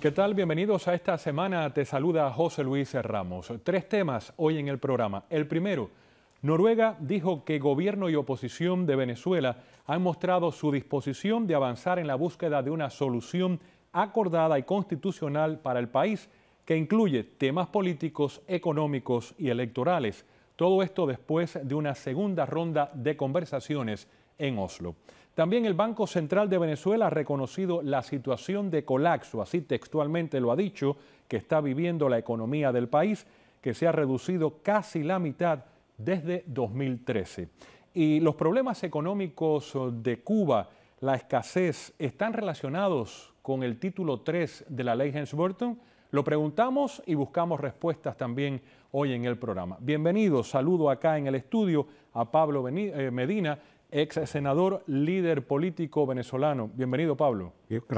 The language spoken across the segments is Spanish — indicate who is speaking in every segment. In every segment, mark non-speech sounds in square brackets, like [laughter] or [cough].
Speaker 1: ¿Qué tal? Bienvenidos a esta semana. Te saluda José Luis Ramos. Tres temas hoy en el programa. El primero, Noruega dijo que gobierno y oposición de Venezuela han mostrado su disposición de avanzar en la búsqueda de una solución acordada y constitucional para el país que incluye temas políticos, económicos y electorales. Todo esto después de una segunda ronda de conversaciones en Oslo. También el Banco Central de Venezuela ha reconocido la situación de colapso, así textualmente lo ha dicho, que está viviendo la economía del país, que se ha reducido casi la mitad desde 2013. Y los problemas económicos de Cuba, la escasez, ¿están relacionados con el título 3 de la ley Hens-Burton? Lo preguntamos y buscamos respuestas también hoy en el programa. Bienvenidos, saludo acá en el estudio a Pablo eh, Medina, ex senador, líder político venezolano. Bienvenido, Pablo.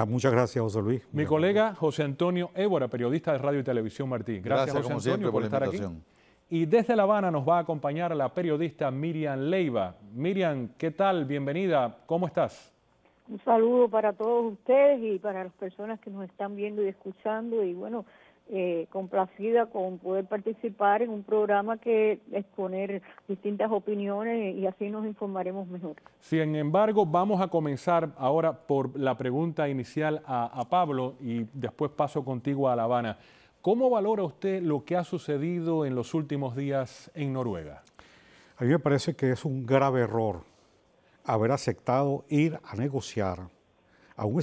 Speaker 2: Muchas gracias, José Luis.
Speaker 1: Mi colega José Antonio Évora, periodista de Radio y Televisión Martí. Gracias, José Antonio, por, estar aquí. Y desde La Habana nos va a acompañar la periodista Miriam Leiva. Miriam, ¿qué tal? Bienvenida. ¿Cómo estás?
Speaker 3: Un saludo para todos ustedes y para las personas que nos están viendo y escuchando. Y bueno, eh, complacida con poder participar en un programa que exponer distintas opiniones y así nos informaremos mejor.
Speaker 1: Sin embargo, vamos a comenzar ahora por la pregunta inicial a, a Pablo y después paso contigo a La Habana. ¿Cómo valora usted lo que ha sucedido en los últimos días en Noruega?
Speaker 2: A mí me parece que es un grave error haber aceptado ir a negociar a un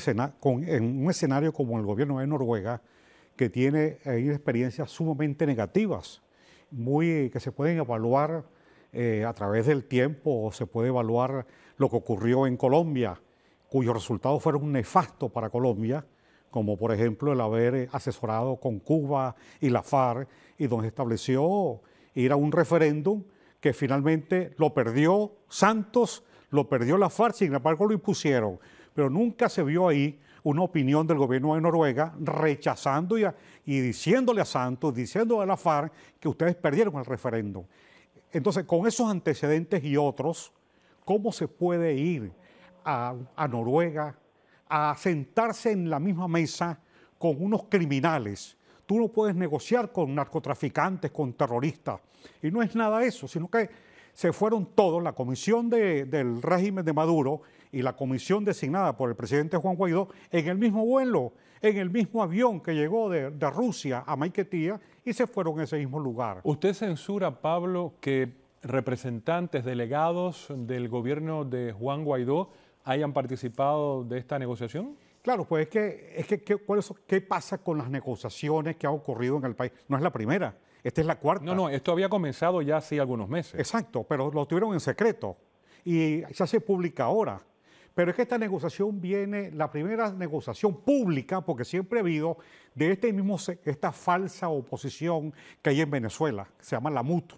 Speaker 2: en un escenario como el gobierno de Noruega, que tiene experiencias sumamente negativas, muy, que se pueden evaluar eh, a través del tiempo, o se puede evaluar lo que ocurrió en Colombia, cuyos resultados fueron nefastos para Colombia, como por ejemplo el haber asesorado con Cuba y la FARC, y donde estableció ir a un referéndum que finalmente lo perdió Santos, lo perdió la FARC, sin embargo lo impusieron. Pero nunca se vio ahí una opinión del gobierno de Noruega rechazando y, diciéndole a Santos, diciéndole a la FARC que ustedes perdieron el referéndum. Entonces, con esos antecedentes y otros, ¿cómo se puede ir a Noruega a sentarse en la misma mesa con unos criminales. Tú no puedes negociar con narcotraficantes, con terroristas. Y no es nada eso, sino que se fueron todos, la comisión del régimen de Maduro y la comisión designada por el presidente Juan Guaidó, en el mismo vuelo, en el mismo avión que llegó de, de Rusia a Maiquetía y se fueron a ese mismo lugar.
Speaker 1: ¿Usted censura, Pablo, que representantes, delegados del gobierno de Juan Guaidó hayan participado de esta negociación?
Speaker 2: Claro, pues es que, es que ¿qué, pasa con las negociaciones que han ocurrido en el país? No es la primera, esta es la cuarta.
Speaker 1: No, no, esto había comenzado ya hace algunos meses.
Speaker 2: Exacto, pero lo tuvieron en secreto y ya se publica ahora. Pero es que esta negociación viene, la primera negociación pública, porque siempre ha habido de este mismo, esta falsa oposición que hay en Venezuela, que se llama la MUT,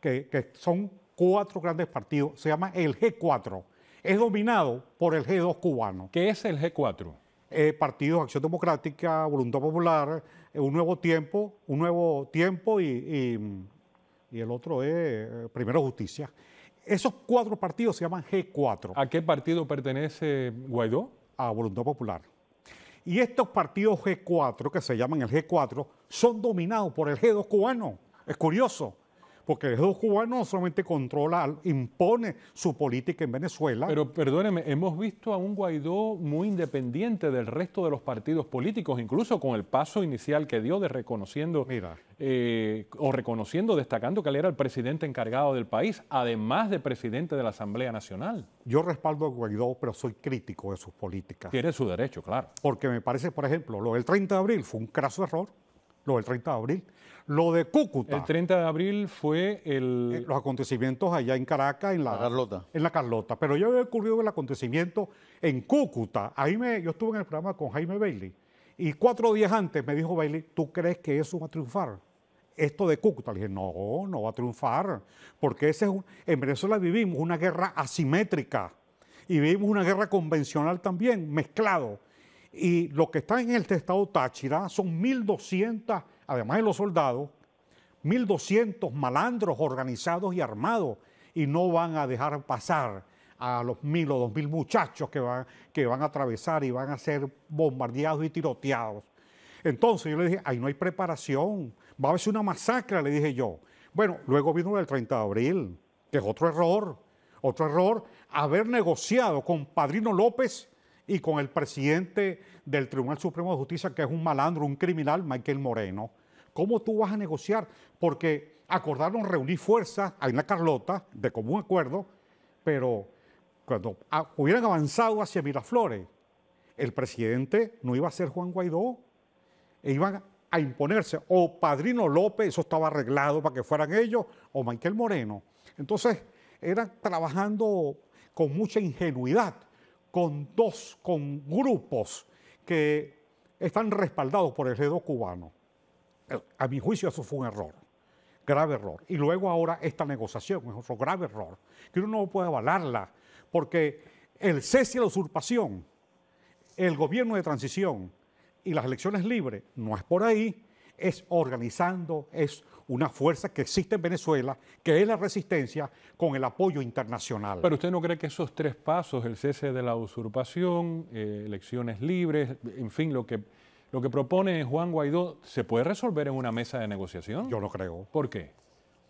Speaker 2: que, que son cuatro grandes partidos, se llama el G4 es dominado por el G2 cubano.
Speaker 1: ¿Qué es el G4?
Speaker 2: Eh, Partido Acción Democrática, Voluntad Popular, eh, Un Nuevo Tiempo, Un Nuevo Tiempo y, el otro es eh, Primero Justicia. Esos cuatro partidos se llaman G4.
Speaker 1: ¿A qué partido pertenece Guaidó?
Speaker 2: A Voluntad Popular. Y estos partidos G4, que se llaman el G4, son dominados por el G2 cubano. Es curioso porque el cubano no solamente controla, impone su política en Venezuela.
Speaker 1: Pero perdóneme, hemos visto a un Guaidó muy independiente del resto de los partidos políticos, incluso con el paso inicial que dio de reconociendo eh, o reconociendo, destacando que él era el presidente encargado del país, además de presidente de la Asamblea Nacional.
Speaker 2: Yo respaldo a Guaidó, pero soy crítico de sus políticas.
Speaker 1: Tiene su derecho, claro.
Speaker 2: Porque me parece, por ejemplo, lo del 30 de abril fue un craso error, lo del 30 de abril lo de Cúcuta.
Speaker 1: El 30 de abril fue el...
Speaker 2: Eh, los acontecimientos allá en Caracas, en la,
Speaker 1: Carlota.
Speaker 2: En la Carlota. Pero ya había ocurrido el acontecimiento en Cúcuta. Ahí me, yo estuve en el programa con Jaime Bailey. Y cuatro días antes me dijo Bailey, ¿tú crees que eso va a triunfar? Esto de Cúcuta. Le dije, no, no va a triunfar. Porque ese es en Venezuela vivimos una guerra asimétrica. Y vivimos una guerra convencional también, mezclado. Y lo que está en el estado Táchira son 1.200 además de los soldados, 1.200 malandros organizados y armados y no van a dejar pasar a los mil o dos mil muchachos que van, que van a atravesar y van a ser bombardeados y tiroteados. Entonces yo le dije, ahí no hay preparación, va a haber una masacre, le dije yo. Bueno, luego vino el 30 de abril, que es otro error, otro error, haber negociado con Padrino López y con el presidente del Tribunal Supremo de Justicia, que es un malandro, un criminal, Michael Moreno. ¿Cómo tú vas a negociar? Porque acordaron reunir fuerzas, hay una Carlota, de común acuerdo, pero cuando hubieran avanzado hacia Miraflores, el presidente no iba a ser Juan Guaidó, e iban a imponerse o Padrino López, eso estaba arreglado para que fueran ellos, o Michael Moreno. Entonces, eran trabajando con mucha ingenuidad, con dos, con grupos que están respaldados por el dedo cubano. A mi juicio eso fue un error, grave error. Y luego ahora esta negociación es otro grave error, que uno no puede avalarla, porque el cese y la usurpación, el gobierno de transición y las elecciones libres no es por ahí, es organizando, es una fuerza que existe en Venezuela, que es la resistencia con el apoyo internacional.
Speaker 1: Pero usted no cree que esos tres pasos, el cese de la usurpación, eh, elecciones libres, en fin, lo que, lo que propone Juan Guaidó, ¿se puede resolver en una mesa de negociación?
Speaker 2: Yo no creo.
Speaker 1: ¿Por qué?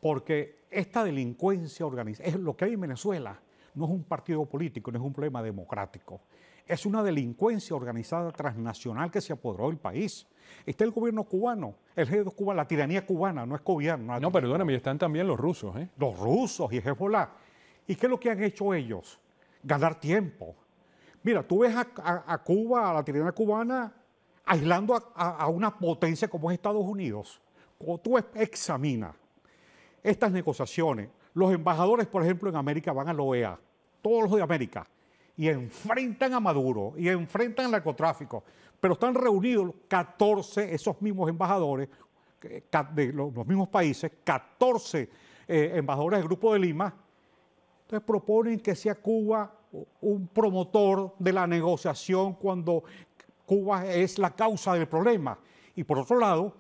Speaker 2: Porque esta delincuencia organizada, es lo que hay en Venezuela, no es un partido político, no es un problema democrático. Es una delincuencia organizada transnacional que se apoderó del país. Está el gobierno cubano, el jefe de Cuba, la tiranía cubana, no es gobierno.
Speaker 1: No, perdóname, están también los rusos. ¿eh?
Speaker 2: Los rusos y Hezbollah. ¿Y qué es lo que han hecho ellos? Ganar tiempo. Mira, tú ves a, Cuba, a la tiranía cubana, aislando a, a, una potencia como es Estados Unidos. Cuando tú examinas estas negociaciones, los embajadores, por ejemplo, en América van a la OEA, todos los de América, y enfrentan a Maduro y enfrentan al narcotráfico, pero están reunidos 14, esos mismos embajadores de los mismos países, 14 eh, embajadores del Grupo de Lima, entonces proponen que sea Cuba un promotor de la negociación cuando Cuba es la causa del problema. Y por otro lado,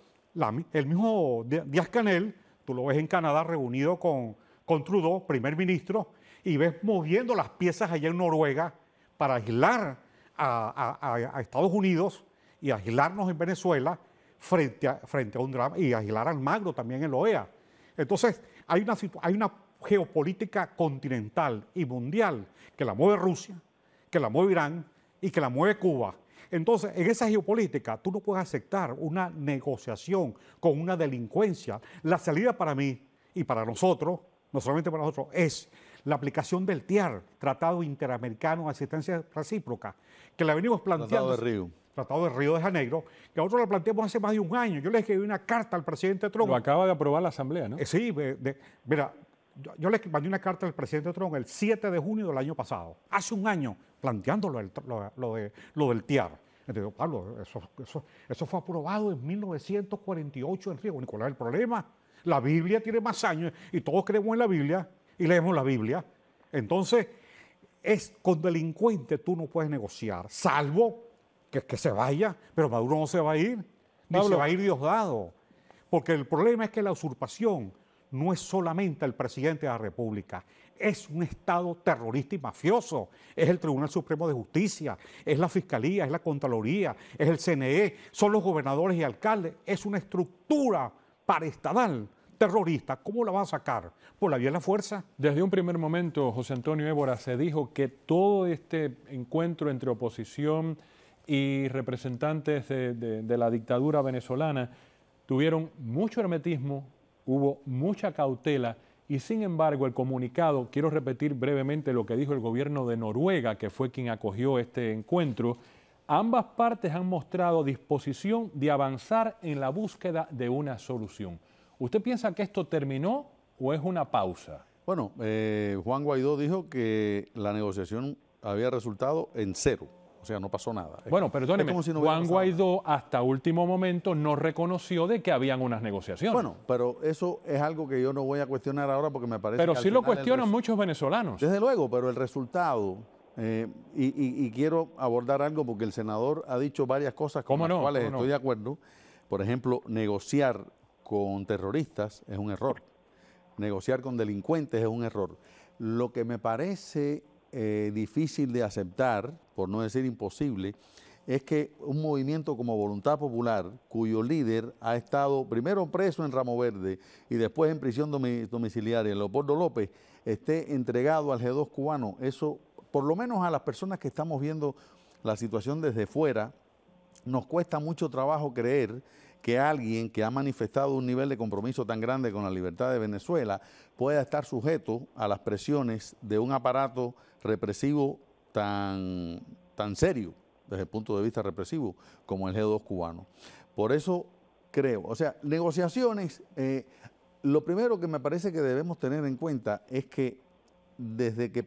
Speaker 2: el mismo Díaz Canel, tú lo ves en Canadá reunido con, con Trudeau, primer ministro, y ves moviendo las piezas allá en Noruega para aislar a, Estados Unidos y aislarnos en Venezuela frente a, frente a un drama y aislar al Magro también en la OEA. Entonces, hay una, hay una geopolítica continental y mundial que la mueve Rusia, que la mueve Irán y que la mueve Cuba. Entonces, en esa geopolítica, tú no puedes aceptar una negociación con una delincuencia. La salida para mí y para nosotros no solamente para nosotros, es la aplicación del TIAR, Tratado Interamericano de Asistencia Recíproca, que la venimos planteando.
Speaker 4: Tratado de Río.
Speaker 2: Tratado de Río de Janeiro, que nosotros la planteamos hace más de un año. Yo le escribí una carta al presidente Trump.
Speaker 1: Lo acaba de aprobar la Asamblea, ¿no?
Speaker 2: Eh, sí, mira, yo, le mandé una carta al presidente Trump el 7 de junio del año pasado, hace un año, planteándolo lo, de, lo del TIAR. Entonces, Pablo, eso, eso, eso, fue aprobado en 1948 en Río. Nicolás, el problema la Biblia tiene más años y todos creemos en la Biblia y leemos la Biblia. Entonces, es con delincuente tú no puedes negociar, salvo que, que se vaya, pero Maduro no se va a ir, ni se va a ir Diosdado. Porque el problema es que la usurpación no es solamente el presidente de la República, es un Estado terrorista y mafioso, es el Tribunal Supremo de Justicia, es la Fiscalía, es la Contraloría, es el CNE, son los gobernadores y alcaldes, es una estructura paraestadal terrorista, ¿cómo la va a sacar? ¿Por la vía de la fuerza?
Speaker 1: Desde un primer momento, José Antonio Évora, se dijo que todo este encuentro entre oposición y representantes de, la dictadura venezolana tuvieron mucho hermetismo, hubo mucha cautela y sin embargo el comunicado, quiero repetir brevemente lo que dijo el gobierno de Noruega, que fue quien acogió este encuentro, ambas partes han mostrado disposición de avanzar en la búsqueda de una solución. ¿Usted piensa que esto terminó o es una pausa?
Speaker 4: Bueno, eh, Juan Guaidó dijo que la negociación había resultado en cero. O sea, no pasó nada.
Speaker 1: Bueno, perdóneme, Juan Guaidó hasta último momento no reconoció de que habían unas negociaciones.
Speaker 4: Bueno, pero eso es algo que yo no voy a cuestionar ahora porque me parece
Speaker 1: Pero sí lo cuestionan muchos venezolanos.
Speaker 4: Desde luego, pero el resultado eh, y, quiero abordar algo porque el senador ha dicho varias cosas con las cuales estoy de acuerdo. Por ejemplo, negociar con terroristas es un error. Negociar con delincuentes es un error. Lo que me parece eh, difícil de aceptar, por no decir imposible, es que un movimiento como Voluntad Popular, cuyo líder ha estado primero preso en Ramo Verde y después en prisión domiciliaria, Leopoldo López, esté entregado al G2 cubano, eso, por lo menos a las personas que estamos viendo la situación desde fuera, nos cuesta mucho trabajo creer que alguien que ha manifestado un nivel de compromiso tan grande con la libertad de Venezuela pueda estar sujeto a las presiones de un aparato represivo tan, tan serio desde el punto de vista represivo como el G2 cubano. Por eso creo, o sea, negociaciones, eh, lo primero que me parece que debemos tener en cuenta es que desde que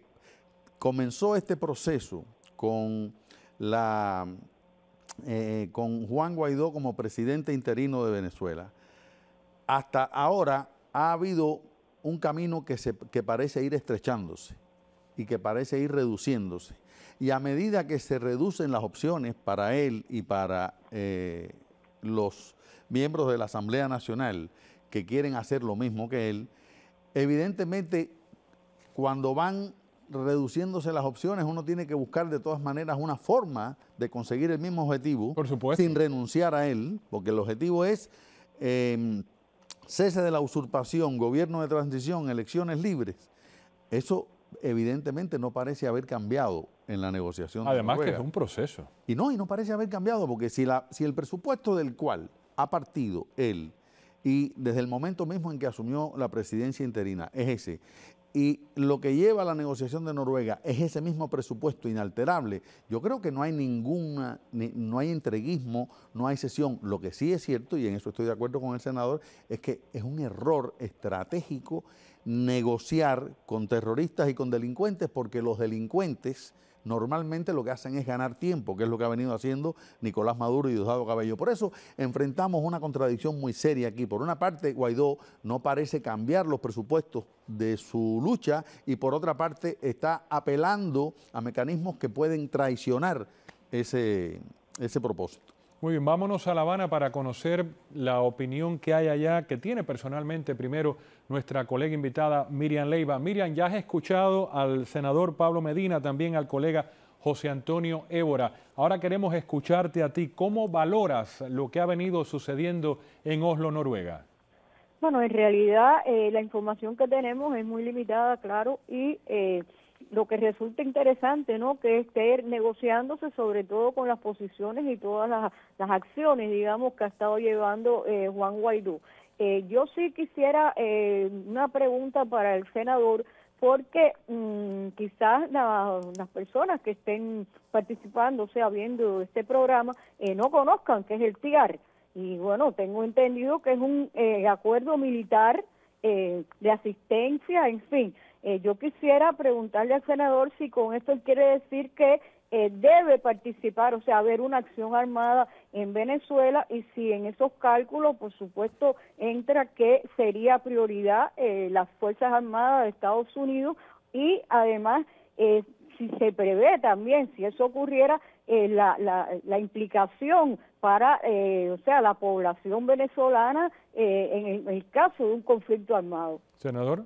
Speaker 4: comenzó este proceso con la eh, con Juan Guaidó como presidente interino de Venezuela, hasta ahora ha habido un camino que parece ir estrechándose y que parece ir reduciéndose. Y a medida que se reducen las opciones para él y para eh, los miembros de la Asamblea Nacional que quieren hacer lo mismo que él, evidentemente cuando van reduciéndose las opciones, uno tiene que buscar de todas maneras una forma de conseguir el mismo objetivo sin renunciar a él, porque el objetivo es em, cese de la usurpación, gobierno de transición, elecciones libres. Eso evidentemente no parece haber cambiado en la negociación.
Speaker 1: Además que es un proceso.
Speaker 4: Y no, y no parece haber cambiado, porque si, la, si el presupuesto del cual ha partido él, y desde el momento mismo en que asumió la presidencia interina, es ese, y lo que lleva a la negociación de Noruega es ese mismo presupuesto inalterable, yo creo que no hay ninguna, no hay entreguismo, no hay sesión. Lo que sí es cierto, y en eso estoy de acuerdo con el senador, es que es un error estratégico negociar con terroristas y con delincuentes porque los delincuentes normalmente lo que hacen es ganar tiempo, que es lo que ha venido haciendo Nicolás Maduro y Diosdado Cabello. Por eso enfrentamos una contradicción muy seria aquí. Por una parte, Guaidó no parece cambiar los presupuestos de su lucha y por otra parte está apelando a mecanismos que pueden traicionar ese, ese propósito.
Speaker 1: Muy bien, vámonos a La Habana para conocer la opinión que hay allá, que tiene personalmente primero nuestra colega invitada Miriam Leiva. Miriam, ya has escuchado al senador Pablo Medina, también al colega José Antonio Évora. Ahora queremos escucharte a ti. ¿Cómo valoras lo que ha venido sucediendo en Oslo, Noruega?
Speaker 3: Bueno, en realidad eh, la información que tenemos es muy limitada, claro, y eh, lo que resulta interesante, ¿no? Que esté negociándose sobre todo con las posiciones y todas las, acciones, digamos, que ha estado llevando eh, Juan Guaidó. Eh, yo sí quisiera eh, una pregunta para el senador, porque mm, quizás las personas que estén participando, o sea, viendo este programa, no conozcan qué es el TIAR. Y bueno, tengo entendido que es un acuerdo militar de asistencia, en fin. Eh, yo quisiera preguntarle al senador si con esto quiere decir que eh, debe participar, o sea, haber una acción armada en Venezuela y si en esos cálculos, por supuesto, entra que sería prioridad eh, las Fuerzas Armadas de Estados Unidos y además si se prevé también, si eso ocurriera, la, implicación para, o sea, la población venezolana en el caso de un conflicto armado.
Speaker 1: Senador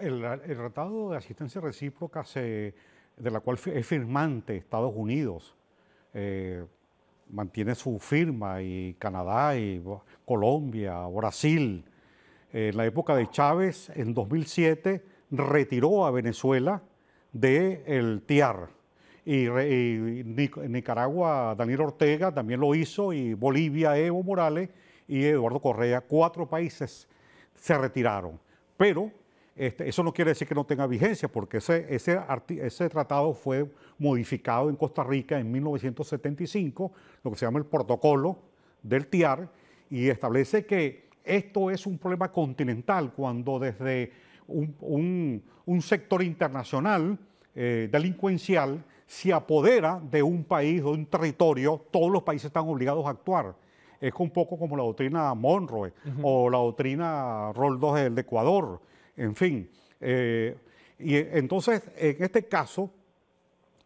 Speaker 2: el, Tratado de Asistencia Recíproca, de la cual es firmante Estados Unidos, eh, mantiene su firma y Canadá y Colombia, Brasil. en la época de Chávez, en 2007, retiró a Venezuela del TIAR. Y, y, Nicaragua, Daniel Ortega también lo hizo, y Bolivia, Evo Morales y Eduardo Correa, cuatro países se retiraron. Pero este, eso no quiere decir que no tenga vigencia, porque ese, ese, ese tratado fue modificado en Costa Rica en 1975, lo que se llama el protocolo del TIAR, y establece que esto es un problema continental cuando desde un, sector internacional eh, delincuencial se apodera de un país, o un territorio, todos los países están obligados a actuar. Es un poco como la doctrina Monroe o la doctrina Roldos del Ecuador, en fin. Eh, y entonces, en este caso,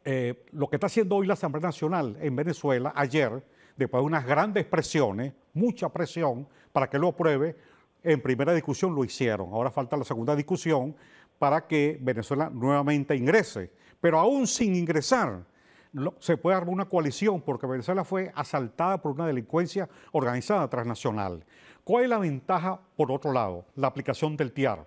Speaker 2: eh, lo que está haciendo hoy la Asamblea Nacional en Venezuela, ayer, después de unas grandes presiones, mucha presión para que lo apruebe, en primera discusión lo hicieron. Ahora falta la segunda discusión para que Venezuela nuevamente ingrese. Pero aún sin ingresar, se puede armar una coalición porque Venezuela fue asaltada por una delincuencia organizada transnacional. ¿Cuál es la ventaja, por otro lado? La aplicación del TIAR.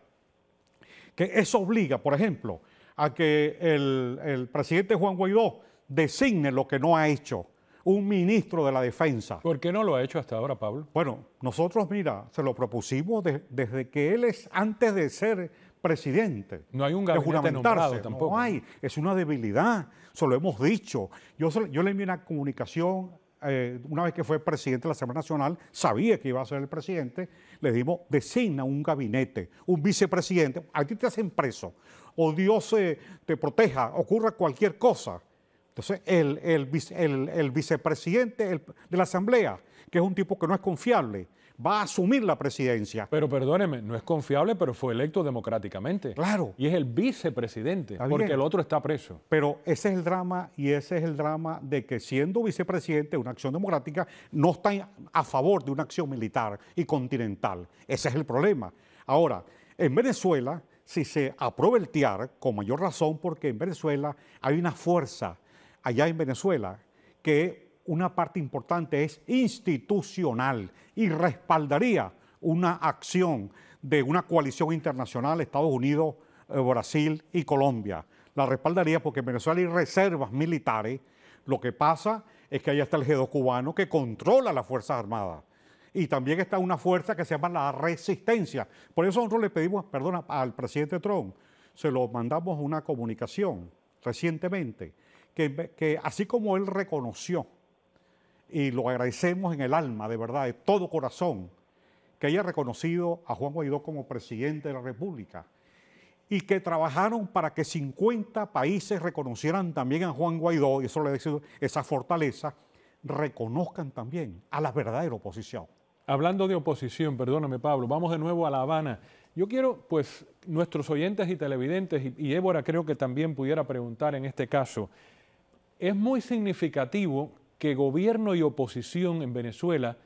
Speaker 2: Que eso obliga, por ejemplo, a que el, el presidente Juan Guaidó designe lo que no ha hecho un ministro de la defensa.
Speaker 1: ¿Por qué no lo ha hecho hasta ahora, Pablo?
Speaker 2: Bueno, nosotros, mira, se lo propusimos desde que él es, antes de ser presidente.
Speaker 1: No hay un gabinete nombrado tampoco.
Speaker 2: No hay, es una debilidad, eso lo hemos dicho. Yo, yo le envié una comunicación eh, una vez que fue presidente de la Asamblea Nacional, sabía que iba a ser el presidente, le dimos, designa un gabinete, un vicepresidente, a ti te hacen preso, o Dios te proteja, ocurra cualquier cosa. Entonces, el, el, vicepresidente de la Asamblea, que es un tipo que no es confiable, va a asumir la presidencia.
Speaker 1: Pero perdóneme, no es confiable, pero fue electo democráticamente.
Speaker 2: Claro.
Speaker 1: Y es el vicepresidente, porque el otro está preso.
Speaker 2: Pero ese es el drama, y ese es el drama de que siendo vicepresidente de una acción democrática, no está a favor de una acción militar y continental. Ese es el problema. Ahora, en Venezuela, si se aprueba el TIAR, con mayor razón, porque en Venezuela hay una fuerza allá en Venezuela que una parte importante es institucional y respaldaría una acción de una coalición internacional, Estados Unidos, eh, Brasil y Colombia. La respaldaría porque en Venezuela hay reservas militares. Lo que pasa es que allá está el G2 cubano que controla las Fuerzas Armadas. Y también está una fuerza que se llama la resistencia. Por eso nosotros le pedimos, perdona, al presidente Trump, se lo mandamos una comunicación recientemente, que, así como él reconoció, y lo agradecemos en el alma, de verdad, de todo corazón, que haya reconocido a Juan Guaidó como presidente de la República y que trabajaron para que 50 países reconocieran también a Juan Guaidó, y eso le decir esa fortaleza, reconozcan también a la verdadera oposición.
Speaker 1: Hablando de oposición, perdóname Pablo, vamos de nuevo a La Habana. Yo quiero, pues, nuestros oyentes y televidentes, y, y Évora creo que también pudiera preguntar en este caso, es muy significativo que gobierno y oposición en Venezuela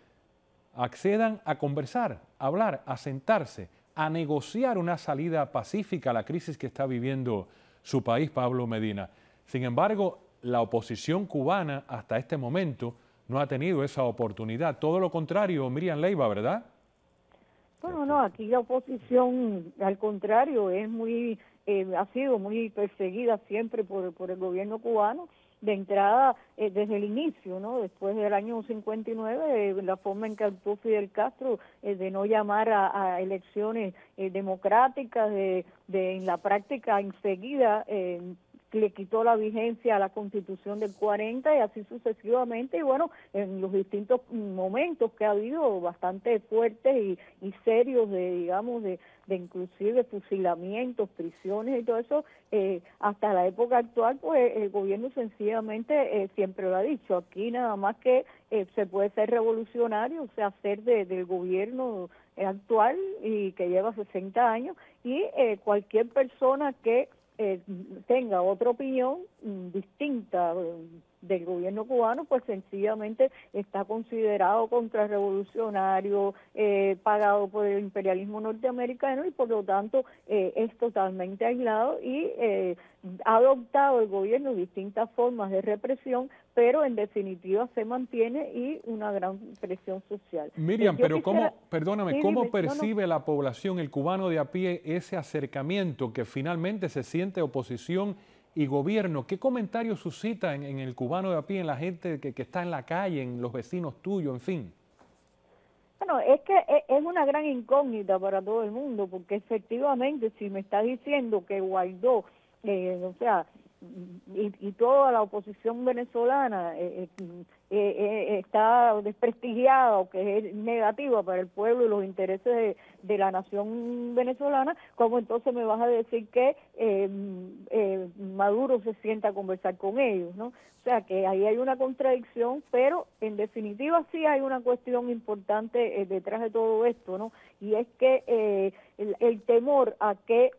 Speaker 1: accedan a conversar, a hablar, a sentarse, a negociar una salida pacífica a la crisis que está viviendo su país, Pablo Medina. Sin embargo, la oposición cubana hasta este momento no ha tenido esa oportunidad. Todo lo contrario, Miriam Leiva, ¿verdad?
Speaker 3: Bueno, no, aquí la oposición, al contrario, es muy, eh, ha sido muy perseguida siempre por, por el gobierno cubano de entrada eh, desde el inicio, ¿no? Después del año 59, eh, la forma en que actuó Fidel Castro eh, de no llamar a, elecciones democráticas, de, de en la práctica enseguida le quitó la vigencia a la constitución del 40 y así sucesivamente. Y bueno en los distintos momentos que ha habido bastante fuertes y, y serios de digamos de, de inclusive fusilamientos, prisiones y todo eso, eh, hasta la época actual, pues el gobierno sencillamente eh, siempre lo ha dicho, aquí nada más que eh, se puede ser revolucionario, o sea, hacer del gobierno actual y que lleva 60 años, y cualquier persona que tenga otra opinión distinta del gobierno cubano, pues sencillamente está considerado contrarrevolucionario, eh, pagado por el imperialismo norteamericano y por lo tanto eh, es totalmente aislado y eh, ha adoptado el gobierno distintas formas de represión, pero en definitiva se mantiene y una gran presión social.
Speaker 1: Miriam, pero ¿cómo, perdóname, cómo percibe la población, el cubano de a pie, ese acercamiento que finalmente se siente oposición? Y gobierno, ¿qué comentarios suscita en, el cubano de a pie, en la gente que, está en la calle, en los vecinos tuyos, en fin?
Speaker 3: Bueno, es que e, es una gran incógnita para todo el mundo, porque efectivamente si me está diciendo que Guaidó, eh, o sea, y, y, toda la oposición venezolana eh, eh, eh, está desprestigiada o que es negativa para el pueblo y los intereses de, la nación venezolana, ¿cómo entonces me vas a decir que Maduro se sienta a conversar con ellos? ¿no? O sea que ahí hay una contradicción, pero en definitiva sí hay una cuestión importante detrás de todo esto, ¿no? Y es que el temor a que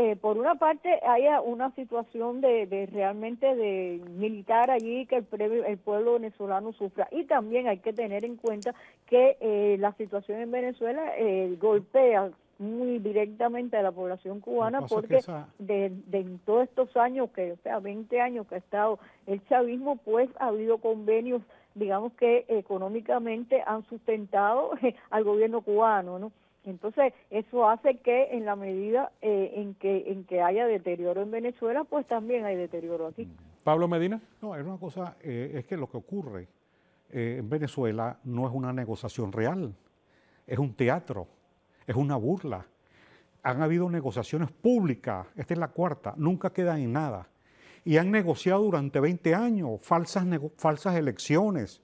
Speaker 3: eh, por una parte haya una situación de, realmente de militar allí que el, el, pueblo venezolano sufra y también hay que tener en cuenta que eh, la situación en Venezuela eh, golpea muy directamente a la población cubana porque de, en todos estos años, que o sea, 20 años que ha estado el chavismo, pues ha habido convenios, digamos que económicamente han sustentado [laughs] al gobierno cubano, ¿no? Entonces, eso hace que en la medida eh, en que en que haya deterioro en Venezuela, pues también hay deterioro aquí. Mm.
Speaker 1: Pablo Medina.
Speaker 2: No, es una cosa, eh, es que lo que ocurre eh, en Venezuela no es una negociación real, es un teatro, es una burla. Han habido negociaciones públicas, esta es la cuarta, nunca quedan en nada. Y han negociado durante 20 años falsas, falsas elecciones.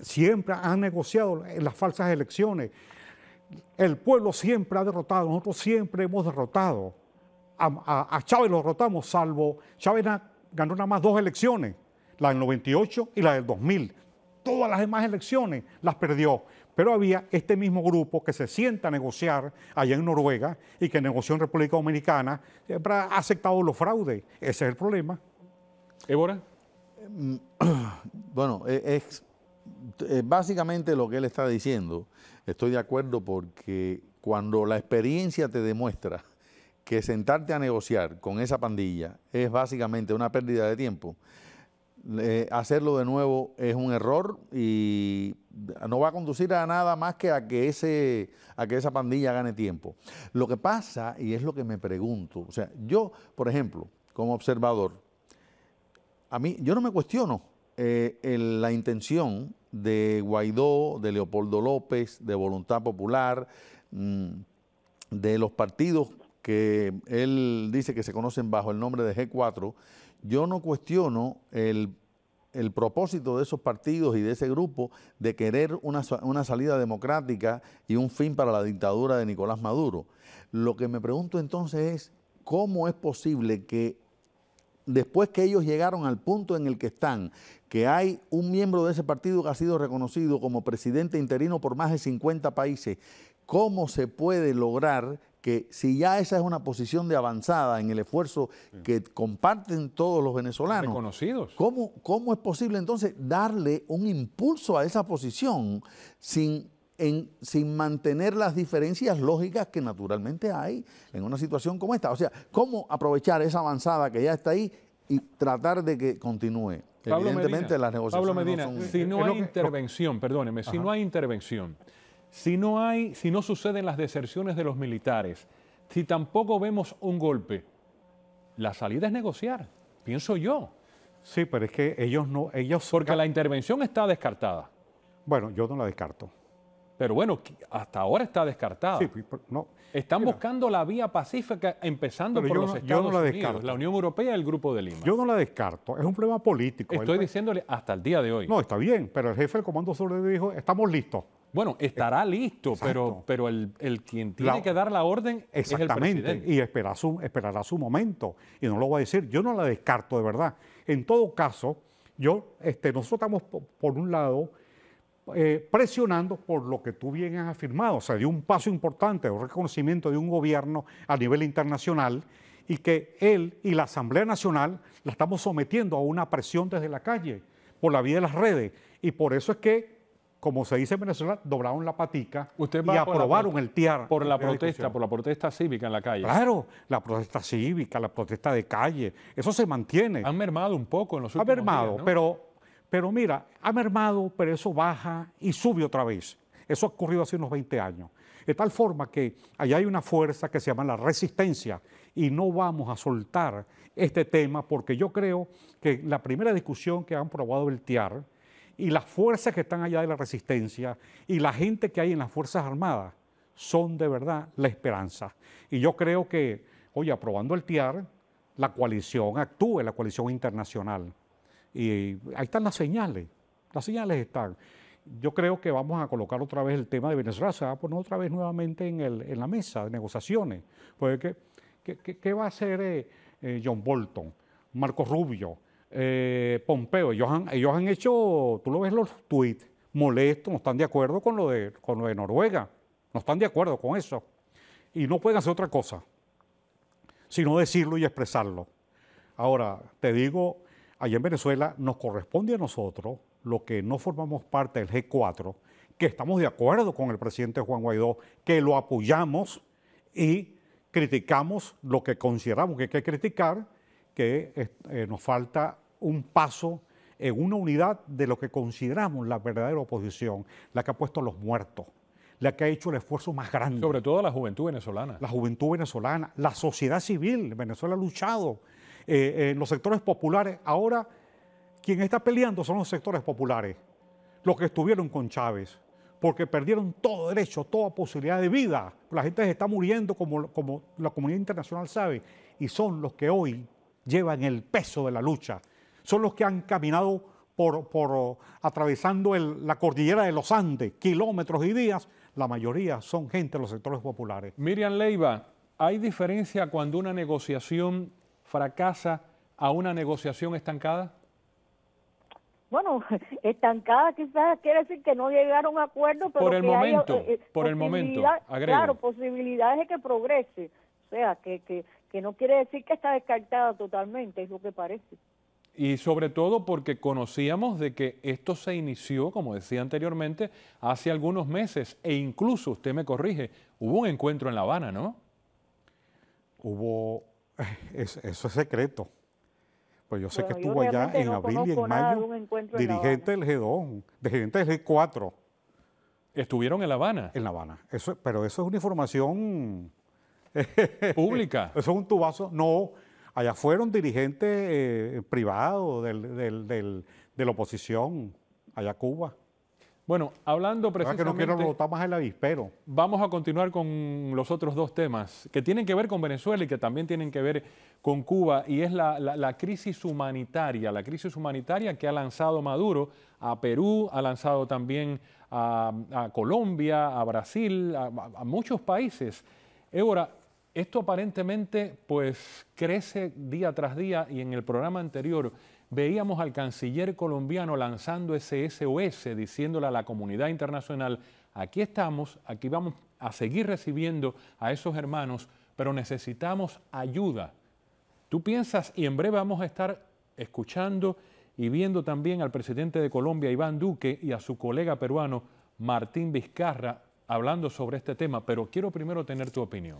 Speaker 2: Siempre han negociado las falsas elecciones el pueblo siempre ha derrotado, nosotros siempre hemos derrotado. A, Chávez lo derrotamos, salvo Chávez ganó nada más dos elecciones, la del 98 y la del 2000. Todas las demás elecciones las perdió. Pero había este mismo grupo que se sienta a negociar allá en Noruega y que negoció en República Dominicana, siempre ha aceptado los fraudes. Ese es el problema.
Speaker 1: ¿Ébora?
Speaker 4: Mm, [clears throat] bueno, e, es básicamente lo que él está diciendo Estoy de acuerdo porque cuando la experiencia te demuestra que sentarte a negociar con esa pandilla es básicamente una pérdida de tiempo, hacerlo de nuevo es un error y no va a conducir a nada más que a que, ese, a que esa pandilla gane tiempo. Lo que pasa, y es lo que me pregunto, o sea, yo, por ejemplo, como observador, a mí, yo no me cuestiono eh, la intención de Guaidó, de Leopoldo López, de Voluntad Popular, mm, de los partidos que él dice que se conocen bajo el nombre de G4, yo no cuestiono el, propósito de esos partidos y de ese grupo de querer una, una salida democrática y un fin para la dictadura de Nicolás Maduro. Lo que me pregunto entonces es, ¿cómo es posible que después que ellos llegaron al punto en el que están, que hay un miembro de ese partido que ha sido reconocido como presidente interino por más de 50 países, ¿cómo se puede lograr que si ya esa es una posición de avanzada en el esfuerzo que comparten todos los venezolanos,
Speaker 1: reconocidos.
Speaker 4: ¿cómo, ¿cómo es posible entonces darle un impulso a esa posición sin sin mantener las diferencias lógicas que naturalmente hay en una situación como esta. O sea, ¿cómo aprovechar esa avanzada que ya está ahí y tratar de que continúe?
Speaker 1: Evidentemente las negociaciones Pablo Medina, no son... si no hay intervención, perdóneme, si no hay intervención, si no hay, si no suceden las deserciones de los militares, si tampoco vemos un golpe, la salida es negociar, pienso yo.
Speaker 2: Sí, pero es que ellos no, ellos...
Speaker 1: Porque la intervención está descartada.
Speaker 2: Bueno, yo no la descarto.
Speaker 1: Pero bueno, hasta ahora está descartada. Sí, no. Están buscando la vía pacífica, empezando por los Estados la Unidos, la Unión Europea y el Grupo de Lima.
Speaker 2: Yo no la descarto, es un problema político.
Speaker 1: Estoy diciéndole hasta el día de hoy.
Speaker 2: No, está bien, pero el jefe del Comando Sur dijo, estamos listos.
Speaker 1: Bueno, estará listo, pero, pero el, quien tiene que dar la orden es el presidente.
Speaker 2: y esperará su, esperará su momento. Y no lo voy a decir, yo no la descarto de verdad. En todo caso, yo, este, nosotros estamos, por un lado, eh, presionando por lo que tú bien has afirmado, o sea, dio un paso importante, un reconocimiento de un gobierno a nivel internacional y que él y la Asamblea Nacional la estamos sometiendo a una presión desde la calle por la vía de las redes y por eso es que como se dice en Venezuela, doblaron la patica y aprobaron el TIAR.
Speaker 1: Por la protesta, por la protesta cívica en la calle.
Speaker 2: Claro, la protesta cívica, la protesta de calle, eso se mantiene.
Speaker 1: Han mermado un poco en los últimos
Speaker 2: Ha mermado, pero pero mira, ha mermado, pero eso baja y sube otra vez. Eso ha ocurrido hace unos 20 años. De tal forma que allá hay una fuerza que se llama la resistencia y no vamos a soltar este tema porque yo creo que la primera discusión que han probado el TIAR y las fuerzas que están allá de la resistencia y la gente que hay en las Fuerzas Armadas son de verdad la esperanza. Y yo creo que, oye, aprobando el TIAR, la coalición actúe, la coalición internacional. Y ahí están las señales, las señales están. Yo creo que vamos a colocar otra vez el tema de Venezuela, se va a poner otra vez nuevamente en, el, en la mesa de negociaciones. Pues, ¿qué, qué, va a hacer eh, eh, John Bolton, Marco Rubio, eh, Pompeo? Ellos han, ellos han hecho, tú lo ves los tweets, molestos, no están de acuerdo con lo, de, con lo de Noruega, no están de acuerdo con eso. Y no pueden hacer otra cosa, sino decirlo y expresarlo. Ahora, te digo, allá en Venezuela nos corresponde a nosotros, lo que no formamos parte del G4, que estamos de acuerdo con el presidente Juan Guaidó, que lo apoyamos y criticamos lo que consideramos que hay que criticar, que eh, nos falta un paso en una unidad de lo que consideramos la verdadera oposición, la que ha puesto a los muertos, la que ha hecho el esfuerzo más grande.
Speaker 1: Sobre todo la juventud venezolana.
Speaker 2: La juventud venezolana, la sociedad civil. Venezuela ha luchado eh, en los sectores populares. Ahora, quien está peleando son los sectores populares, los que estuvieron con Chávez, porque perdieron todo derecho, toda posibilidad de vida. La gente se está muriendo como, como la comunidad internacional sabe, y son los que hoy llevan el peso de la lucha. Son los que han caminado por, por atravesando la cordillera de los Andes, kilómetros y días. La mayoría son gente de los sectores populares.
Speaker 1: Miriam Leiva, ¿hay diferencia cuando una negociación fracasa a una negociación estancada?
Speaker 3: Bueno, [laughs] estancada quizás quiere decir que no llegaron a acuerdo, pero
Speaker 1: por el momento, eh, eh, por el momento,
Speaker 3: claro, posibilidades de que progrese, o sea, que, que, que no quiere decir que está descartada totalmente, es lo que parece.
Speaker 1: Y sobre todo porque conocíamos de que esto se inició, como decía anteriormente, hace algunos meses e incluso, usted me corrige, hubo un encuentro en La Habana, ¿no?
Speaker 2: Hubo, [laughs] eso es secreto. Pues yo sé que estuvo allá en abril y en mayo, dirigente del G2, dirigente del G4.
Speaker 1: ¿Estuvieron en La Habana?
Speaker 2: En La Habana. Eso, pero eso es una información [laughs]
Speaker 1: pública.
Speaker 2: Eso es un tubazo. No, allá fueron dirigentes eh, privados de la oposición, allá Cuba.
Speaker 1: Bueno, hablando precisamente...
Speaker 2: que no quiero notar más el avispero.
Speaker 1: Vamos a continuar con los otros dos temas que tienen que ver con Venezuela y que también tienen que ver con Cuba, y es la, crisis humanitaria, la crisis humanitaria que ha lanzado Maduro a Perú, ha lanzado también a, Colombia, a Brasil, a, a muchos países. Ahora, esto aparentemente pues crece día tras día y en el programa anterior veíamos al canciller colombiano lanzando ese SOS diciéndole a la comunidad internacional, aquí estamos, aquí vamos a seguir recibiendo a esos hermanos, pero necesitamos ayuda. Tú piensas, y en breve vamos a estar escuchando y viendo también al presidente de Colombia, Iván Duque, y a su colega peruano, Martín Vizcarra, hablando sobre este tema, pero quiero primero tener tu opinión.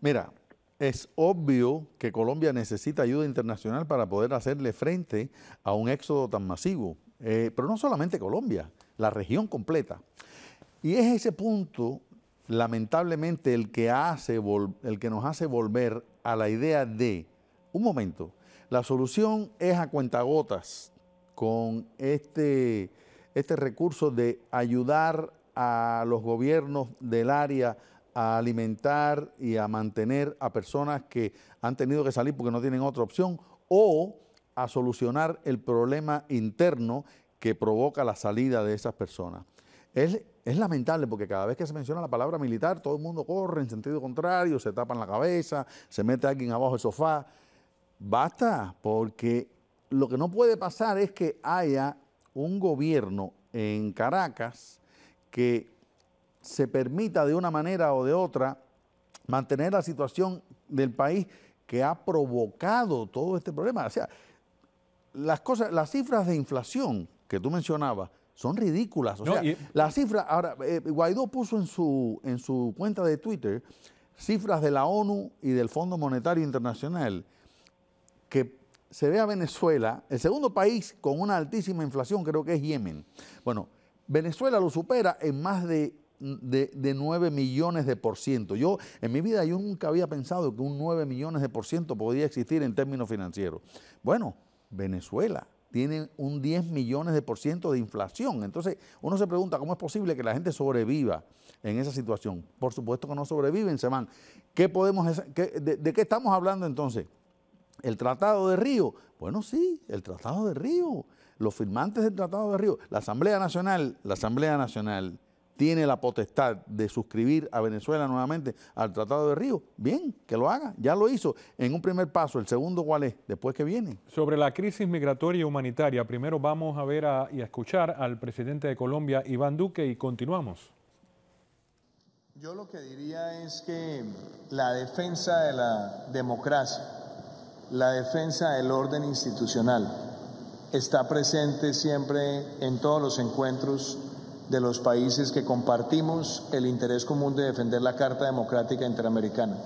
Speaker 4: Mira, es obvio que Colombia necesita ayuda internacional para poder hacerle frente a un éxodo tan masivo. Eh, pero no solamente Colombia, la región completa. Y es ese punto, lamentablemente, el que, hace, el que nos hace volver a la idea de, un momento, la solución es a cuentagotas con este, este recurso de ayudar a los gobiernos del área a alimentar y a mantener a personas que han tenido que salir porque no tienen otra opción o a solucionar el problema interno que provoca la salida de esas personas. Es, es, lamentable porque cada vez que se menciona la palabra militar, todo el mundo corre en sentido contrario, se tapan la cabeza, se mete alguien abajo del sofá. Basta, porque lo que no puede pasar es que haya un gobierno en Caracas que se permita de una manera o de otra mantener la situación del país que ha provocado todo este problema. O sea, las cosas, las cifras de inflación que tú mencionabas son ridículas. O sea, las cifras, ahora, eh, Guaidó puso en su, en su cuenta de Twitter cifras de la ONU y del Fondo Monetario Internacional que se ve a Venezuela, el segundo país con una altísima inflación creo que es Yemen. Bueno, Venezuela lo supera en más de de, de, 9 millones de por ciento. Yo, en mi vida, yo nunca había pensado que un 9 millones de por ciento podía existir en términos financieros. Bueno, Venezuela tiene un 10 millones de por ciento de inflación. Entonces, uno se pregunta cómo es posible que la gente sobreviva en esa situación. Por supuesto que no sobreviven, se van. ¿Qué podemos, de, de, qué estamos hablando entonces? ¿El Tratado de Río? Bueno, sí, el Tratado de Río. Los firmantes del Tratado de Río. La Asamblea Nacional, la Asamblea Nacional tiene la potestad de suscribir a Venezuela nuevamente al Tratado de Río, bien, que lo haga, ya lo hizo en un primer paso, el segundo cuál es, después que viene.
Speaker 1: Sobre la crisis migratoria y humanitaria, primero vamos a ver y a escuchar al presidente de Colombia, Iván Duque, y continuamos.
Speaker 5: Yo lo que diría es que la defensa de la democracia, la defensa del orden institucional, está presente siempre en todos los encuentros de los países que compartimos el interés común de defender la Carta Democrática Interamericana.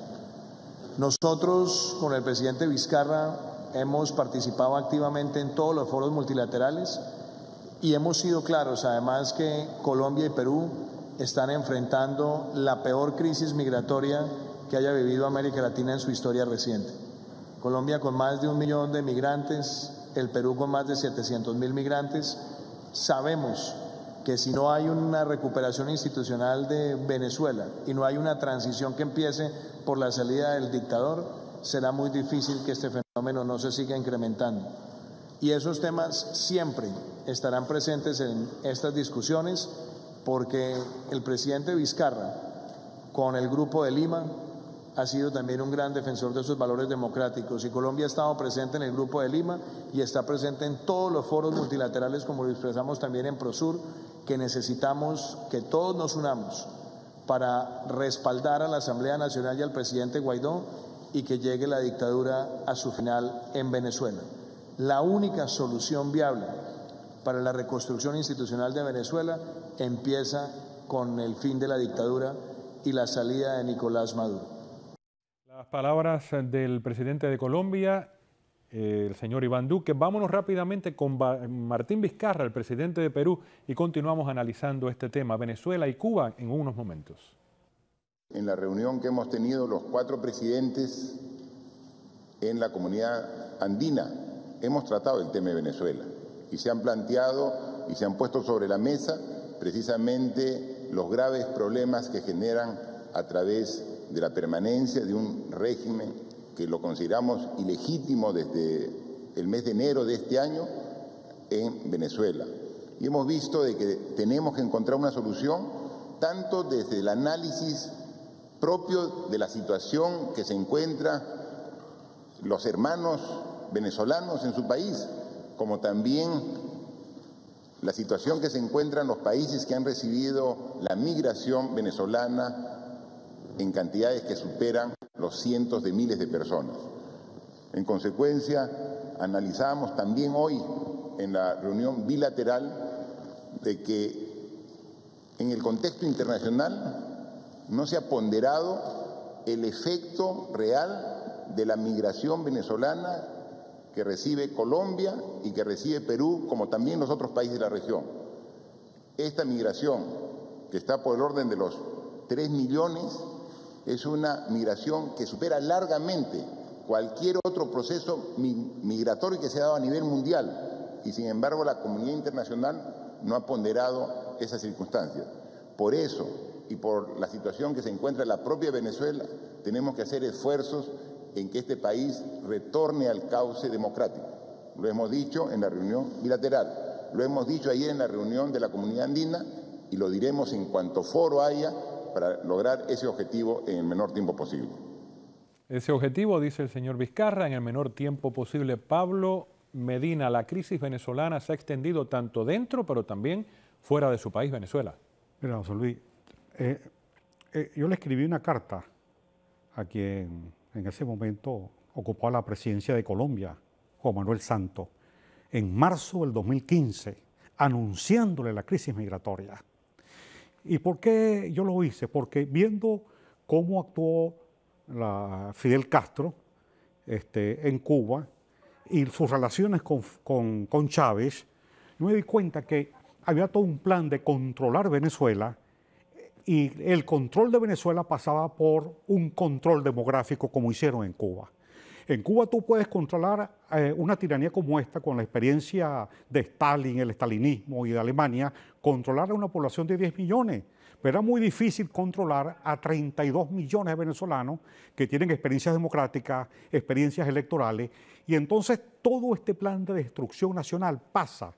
Speaker 5: Nosotros, con el presidente Vizcarra, hemos participado activamente en todos los foros multilaterales y hemos sido claros, además, que Colombia y Perú están enfrentando la peor crisis migratoria que haya vivido América Latina en su historia reciente. Colombia con más de un millón de migrantes, el Perú con más de 700 mil migrantes. Sabemos que si no hay una recuperación institucional de Venezuela y no hay una transición que empiece por la salida del dictador, será muy difícil que este fenómeno no se siga incrementando. Y esos temas siempre estarán presentes en estas discusiones porque el presidente Vizcarra, con el Grupo de Lima, ha sido también un gran defensor de esos valores democráticos y Colombia ha estado presente en el Grupo de Lima y está presente en todos los foros multilaterales como lo expresamos también en Prosur, que necesitamos que todos nos unamos para respaldar a la Asamblea Nacional y al presidente Guaidó y que llegue la dictadura a su final en Venezuela. La única solución viable para la reconstrucción institucional de Venezuela empieza con el fin de la dictadura y la salida de Nicolás Maduro.
Speaker 1: Las palabras del presidente de Colombia, el señor Iván Duque. Vámonos rápidamente con Martín Vizcarra, el presidente de Perú, y continuamos analizando este tema, Venezuela y Cuba, en unos momentos.
Speaker 6: En la reunión que hemos tenido los cuatro presidentes en la comunidad andina, hemos tratado el tema de Venezuela y se han planteado y se han puesto sobre la mesa precisamente los graves problemas que generan a través de la permanencia de un régimen que lo consideramos ilegítimo desde el mes de enero de este año en Venezuela. Y hemos visto de que tenemos que encontrar una solución tanto desde el análisis propio de la situación que se encuentra los hermanos venezolanos en su país, como también la situación que se encuentra en los países que han recibido la migración venezolana en cantidades que superan los cientos de miles de personas. En consecuencia, analizamos también hoy en la reunión bilateral de que en el contexto internacional no se ha ponderado el efecto real de la migración venezolana que recibe Colombia y que recibe Perú, como también los otros países de la región. Esta migración, que está por el orden de los 3 millones, es una migración que supera largamente cualquier otro proceso migratorio que se ha dado a nivel mundial y sin embargo la comunidad internacional no ha ponderado esas circunstancias. Por eso y por la situación que se encuentra en la propia Venezuela, tenemos que hacer esfuerzos en que este país retorne al cauce democrático. Lo hemos dicho en la reunión bilateral, lo hemos dicho ayer en la reunión de la comunidad andina y lo diremos en cuanto foro haya para lograr ese objetivo en el menor tiempo posible.
Speaker 1: Ese objetivo, dice el señor Vizcarra, en el menor tiempo posible. Pablo Medina, la crisis venezolana se ha extendido tanto dentro, pero también fuera de su país, Venezuela.
Speaker 2: Mira, José Luis, eh, eh, yo le escribí una carta a quien en ese momento ocupaba la presidencia de Colombia, Juan Manuel Santo, en marzo del 2015, anunciándole la crisis migratoria. ¿Y por qué yo lo hice? Porque viendo cómo actuó la Fidel Castro este, en Cuba y sus relaciones con, con Chávez, me di cuenta que había todo un plan de controlar Venezuela y el control de Venezuela pasaba por un control demográfico como hicieron en Cuba. En Cuba tú puedes controlar eh, una tiranía como esta con la experiencia de Stalin, el stalinismo y de Alemania, controlar a una población de 10 millones. Pero era muy difícil controlar a 32 millones de venezolanos que tienen experiencias democráticas, experiencias electorales. Y entonces todo este plan de destrucción nacional pasa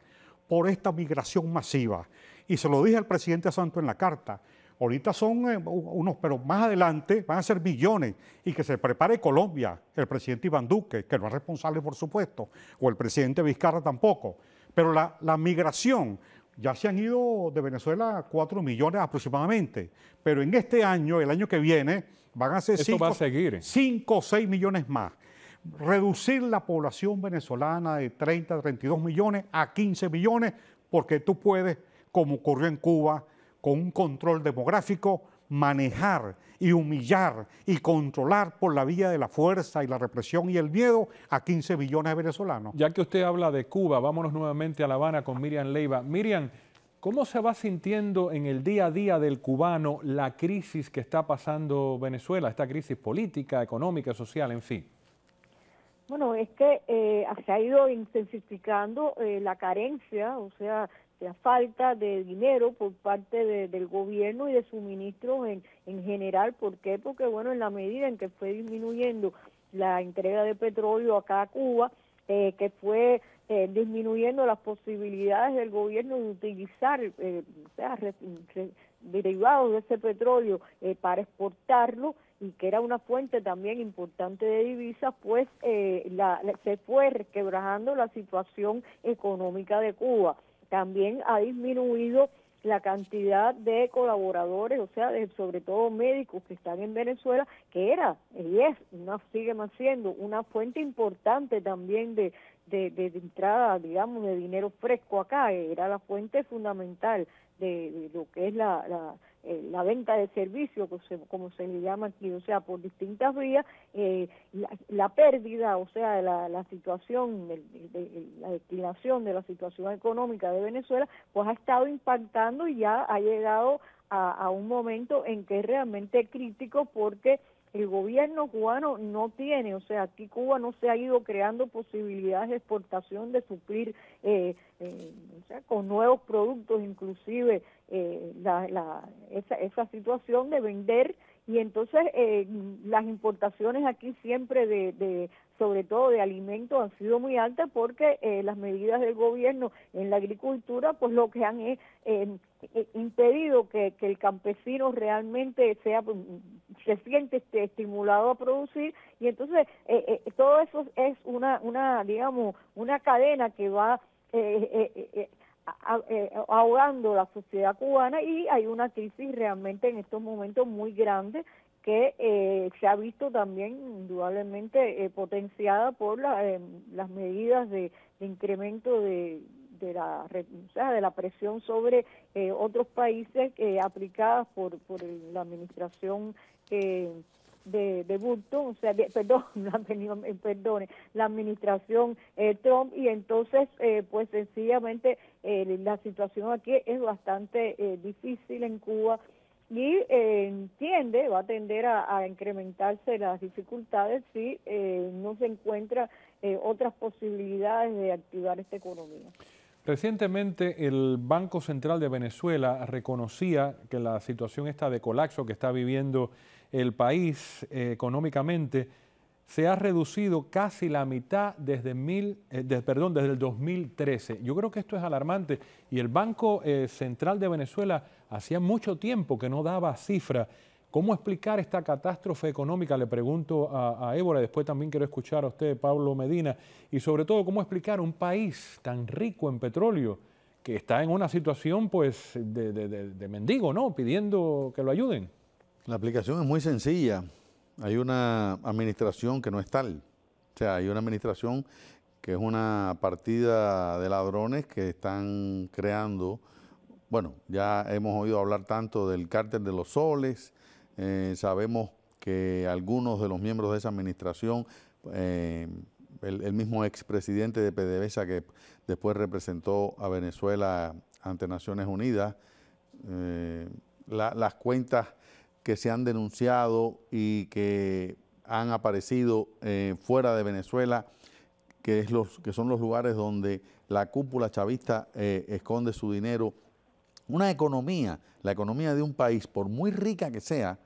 Speaker 2: por esta migración masiva. Y se lo dije al presidente Santo en la carta. Ahorita son eh, unos, pero más adelante van a ser billones y que se prepare Colombia, el presidente Iván Duque, que no es responsable por supuesto, o el presidente Vizcarra tampoco. Pero la, la migración, ya se han ido de Venezuela 4 millones aproximadamente, pero en este año, el año que viene, van a ser 5 o 6 millones más. Reducir la población venezolana de 30 a 32 millones a 15 millones, porque tú puedes como ocurrió en Cuba, con un control demográfico, manejar y humillar y controlar por la vía de la fuerza y la represión y el miedo a 15 millones de venezolanos.
Speaker 1: Ya que usted habla de Cuba, vámonos nuevamente a La Habana con Miriam Leiva. Miriam, ¿cómo se va sintiendo en el día a día del cubano la crisis que está pasando Venezuela, esta crisis política, económica, social, en fin?
Speaker 3: Bueno, es que eh, se ha ido intensificando eh, la carencia, o sea, la falta de dinero por parte del gobierno y de suministros en, en general. ¿Por qué? Porque, bueno, en la medida en que fue disminuyendo la entrega de petróleo acá a Cuba, eh, que fue disminuyendo las posibilidades del gobierno de utilizar sea, derivados de ese petróleo para exportarlo, y que era una fuente también importante de divisas, pues eh, la, se fue quebrajando la situación económica de Cuba. También ha disminuido la cantidad de colaboradores, o sea, de, sobre todo médicos que están en Venezuela, que era y es, una, sigue siendo una fuente importante también de, de, de, entrada, digamos, de dinero fresco acá, era la fuente fundamental de, lo que es la eh, la venta de servicios, como se le llama aquí, o sea, por distintas vías, eh, la, pérdida, o sea, la, la situación, de, la declinación de la situación económica de Venezuela, pues ha estado impactando y ya ha llegado a un momento en que es realmente crítico porque el gobierno cubano no tiene, o sea, aquí Cuba no se ha ido creando posibilidades de exportación, de suplir eh, eh, o sea, con nuevos productos, inclusive eh, la, la, esa, esa situación de vender. Y entonces eh, las importaciones aquí siempre de, de, sobre todo de alimentos han sido muy altas porque eh, las medidas del gobierno en la agricultura pues lo que han es eh, impedido que, que, el campesino realmente sea se siente este, estimulado a producir. Y entonces todo eso es una una digamos una cadena que va eh, ahogando la sociedad cubana. Y hay una crisis realmente en estos momentos muy grande que eh, se ha visto también indudablemente eh, potenciada por la, las medidas de, incremento de, de la de la presión sobre otros países aplicadas por por la administración de, de Burton, o sea, perdón, [laughs] eh, perdone, la administración eh, Trump y entonces eh, pues sencillamente la situación aquí es bastante difícil en Cuba y entiende, va a tender a, incrementarse las dificultades si no se encuentra otras posibilidades de activar esta economía.
Speaker 1: Recientemente el Banco Central de Venezuela reconocía que la situación está de colapso que está viviendo el país eh, económicamente se ha reducido casi la mitad desde, mil, eh, desde el 2013. Yo creo que esto es alarmante y el Banco eh, Central de Venezuela hacía mucho tiempo que no daba cifra. ¿Cómo explicar esta catástrofe económica? Le pregunto a, a Évora, después también quiero escuchar a usted, Pablo Medina, y sobre todo, ¿cómo explicar un país tan rico en petróleo que está en una situación pues de, mendigo, ¿no? Pidiendo que lo ayuden.
Speaker 4: La aplicación es muy sencilla. Hay una administración que no es tal. O sea, hay una administración que es una partida de ladrones que están creando, bueno, ya hemos oído hablar tanto del cártel de los soles, eh, sabemos que algunos de los miembros de esa administración, eh, el, mismo expresidente de PDVSA que después representó a Venezuela ante Naciones Unidas, eh, las cuentas que se han denunciado y que han aparecido fuera de Venezuela, que, es los, que son los lugares donde la cúpula chavista esconde su dinero. Una economía, la economía de un país, por muy rica que sea,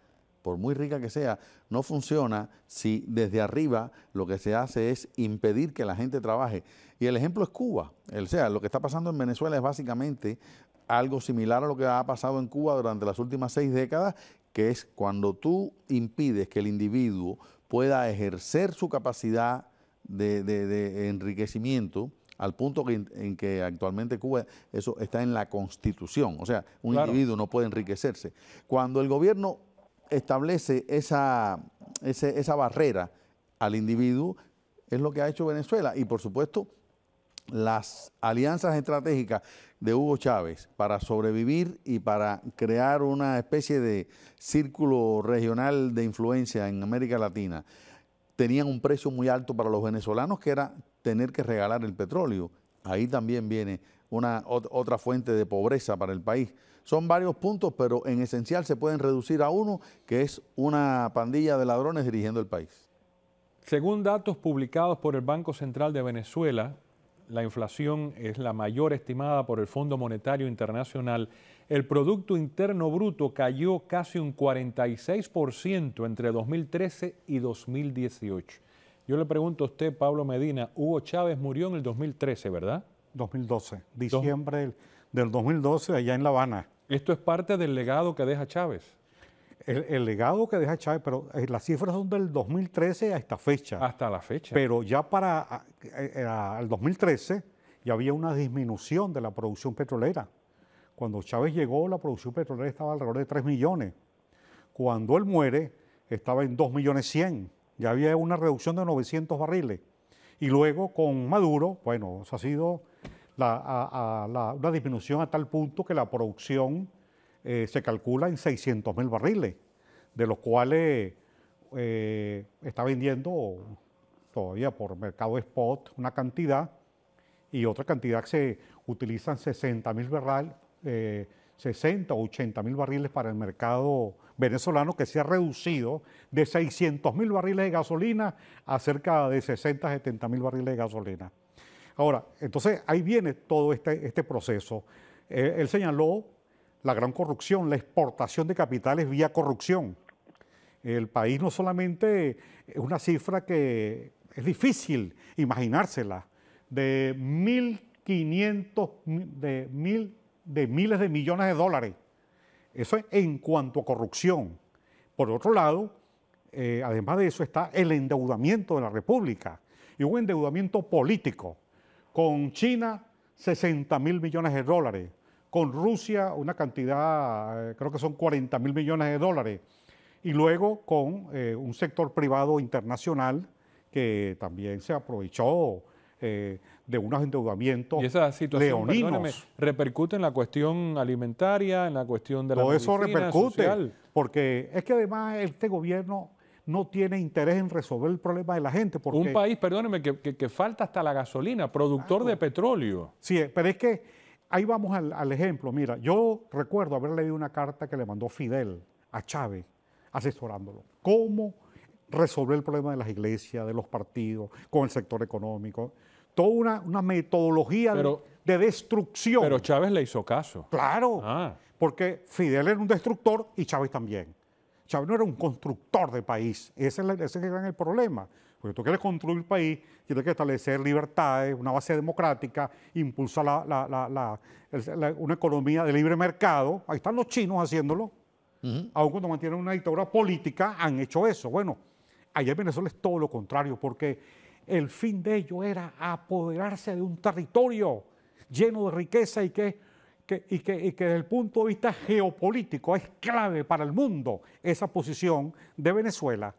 Speaker 4: por muy rica que sea, no funciona si desde arriba lo que se hace es impedir que la gente trabaje. Y el ejemplo es Cuba. O sea, lo que está pasando en Venezuela es básicamente algo similar a lo que ha pasado en Cuba durante las últimas seis décadas que es cuando tú impides que el individuo pueda ejercer su capacidad de, enriquecimiento, al punto en que actualmente Cuba, eso está en la Constitución, o sea, un individuo no puede enriquecerse. Cuando el gobierno establece esa, esa barrera al individuo, es lo que ha hecho Venezuela. Y por supuesto las alianzas estratégicas de Hugo Chávez para sobrevivir y para crear una especie de círculo regional de influencia en América Latina, tenían un precio muy alto para los venezolanos, que era tener que regalar el petróleo. Ahí también viene una otra fuente de pobreza para el país. Son varios puntos, pero en esencial se pueden reducir a uno, que es una pandilla de ladrones dirigiendo el país.
Speaker 1: Según datos publicados por el Banco Central de Venezuela, la inflación es la mayor estimada por el Fondo Monetario Internacional. El Producto Interno Bruto cayó casi un 46% entre 2013 y 2018. Yo le pregunto a usted, Pablo Medina, Hugo Chávez murió en el 2013, ¿verdad?
Speaker 2: 2012, diciembre del 2012, allá en La Habana.
Speaker 1: Esto es parte del legado que deja Chávez.
Speaker 2: El, legado que deja Chávez, pero eh, las cifras son del 2013 a esta fecha.
Speaker 1: Hasta la fecha.
Speaker 2: Pero ya para eh, el 2013 ya había una disminución de la producción petrolera. Cuando Chávez llegó, la producción petrolera estaba alrededor de 3 millones. Cuando él muere, estaba en 2 millones 100 ya había una reducción de 900 barriles. Y luego con Maduro, bueno, eso ha sido una disminución a tal punto que la producción eh, se calcula en 600 mil barriles, de los cuales eh, está vendiendo todavía por mercado spot una cantidad y otra cantidad que se utilizan 60 mil barriles, 60 o 80 mil barriles para el mercado venezolano que se ha reducido de 600 mil barriles de gasolina a cerca de 60, 70 mil barriles de gasolina. Ahora, entonces ahí viene todo este, este proceso. Eh, él señaló la gran corrupción, la exportación de capitales vía corrupción. El país no solamente es una cifra que es difícil imaginársela, de 1.500, de, mil, de miles de millones de dólares eso es en cuanto a corrupción. Por otro lado, eh, además de eso está el endeudamiento de la República y un endeudamiento político. Con China, 60 mil millones de dólares. Con Rusia, una cantidad, eh, creo que son 40 mil millones de dólares. Y luego con eh, un sector privado internacional que también se aprovechó de unos endeudamientos
Speaker 1: y esa situación, repercute en la cuestión alimentaria, en la cuestión de la
Speaker 2: Todo eso repercute, porque es que además este gobierno no tiene interés en resolver el problema de la gente. Porque,
Speaker 1: Un país, perdóneme, que, falta hasta la gasolina, productor de petróleo.
Speaker 2: Sí, pero es que ahí vamos al, al, ejemplo. Mira, yo recuerdo haber leído una carta que le mandó Fidel a Chávez, asesorándolo. ¿Cómo resolver el problema de las iglesias, de los partidos, con el sector económico? Toda una, metodología de, destrucción.
Speaker 1: Pero Chávez le hizo caso.
Speaker 2: Claro, ah. porque Fidel era un destructor y Chávez también. Chávez no era un constructor de país, ese es, el, ese el problema. Porque tú quieres construir el país, tienes que establecer libertades, una base democrática, impulsar una economía de libre mercado. Ahí están los chinos haciéndolo. Aún cuando mantienen una dictadura política, han hecho eso. Bueno, allá en Venezuela es todo lo contrario, porque el fin de ello era apoderarse de un territorio lleno de riqueza y que, y que, desde el punto de vista geopolítico es clave para el mundo esa posición de Venezuela,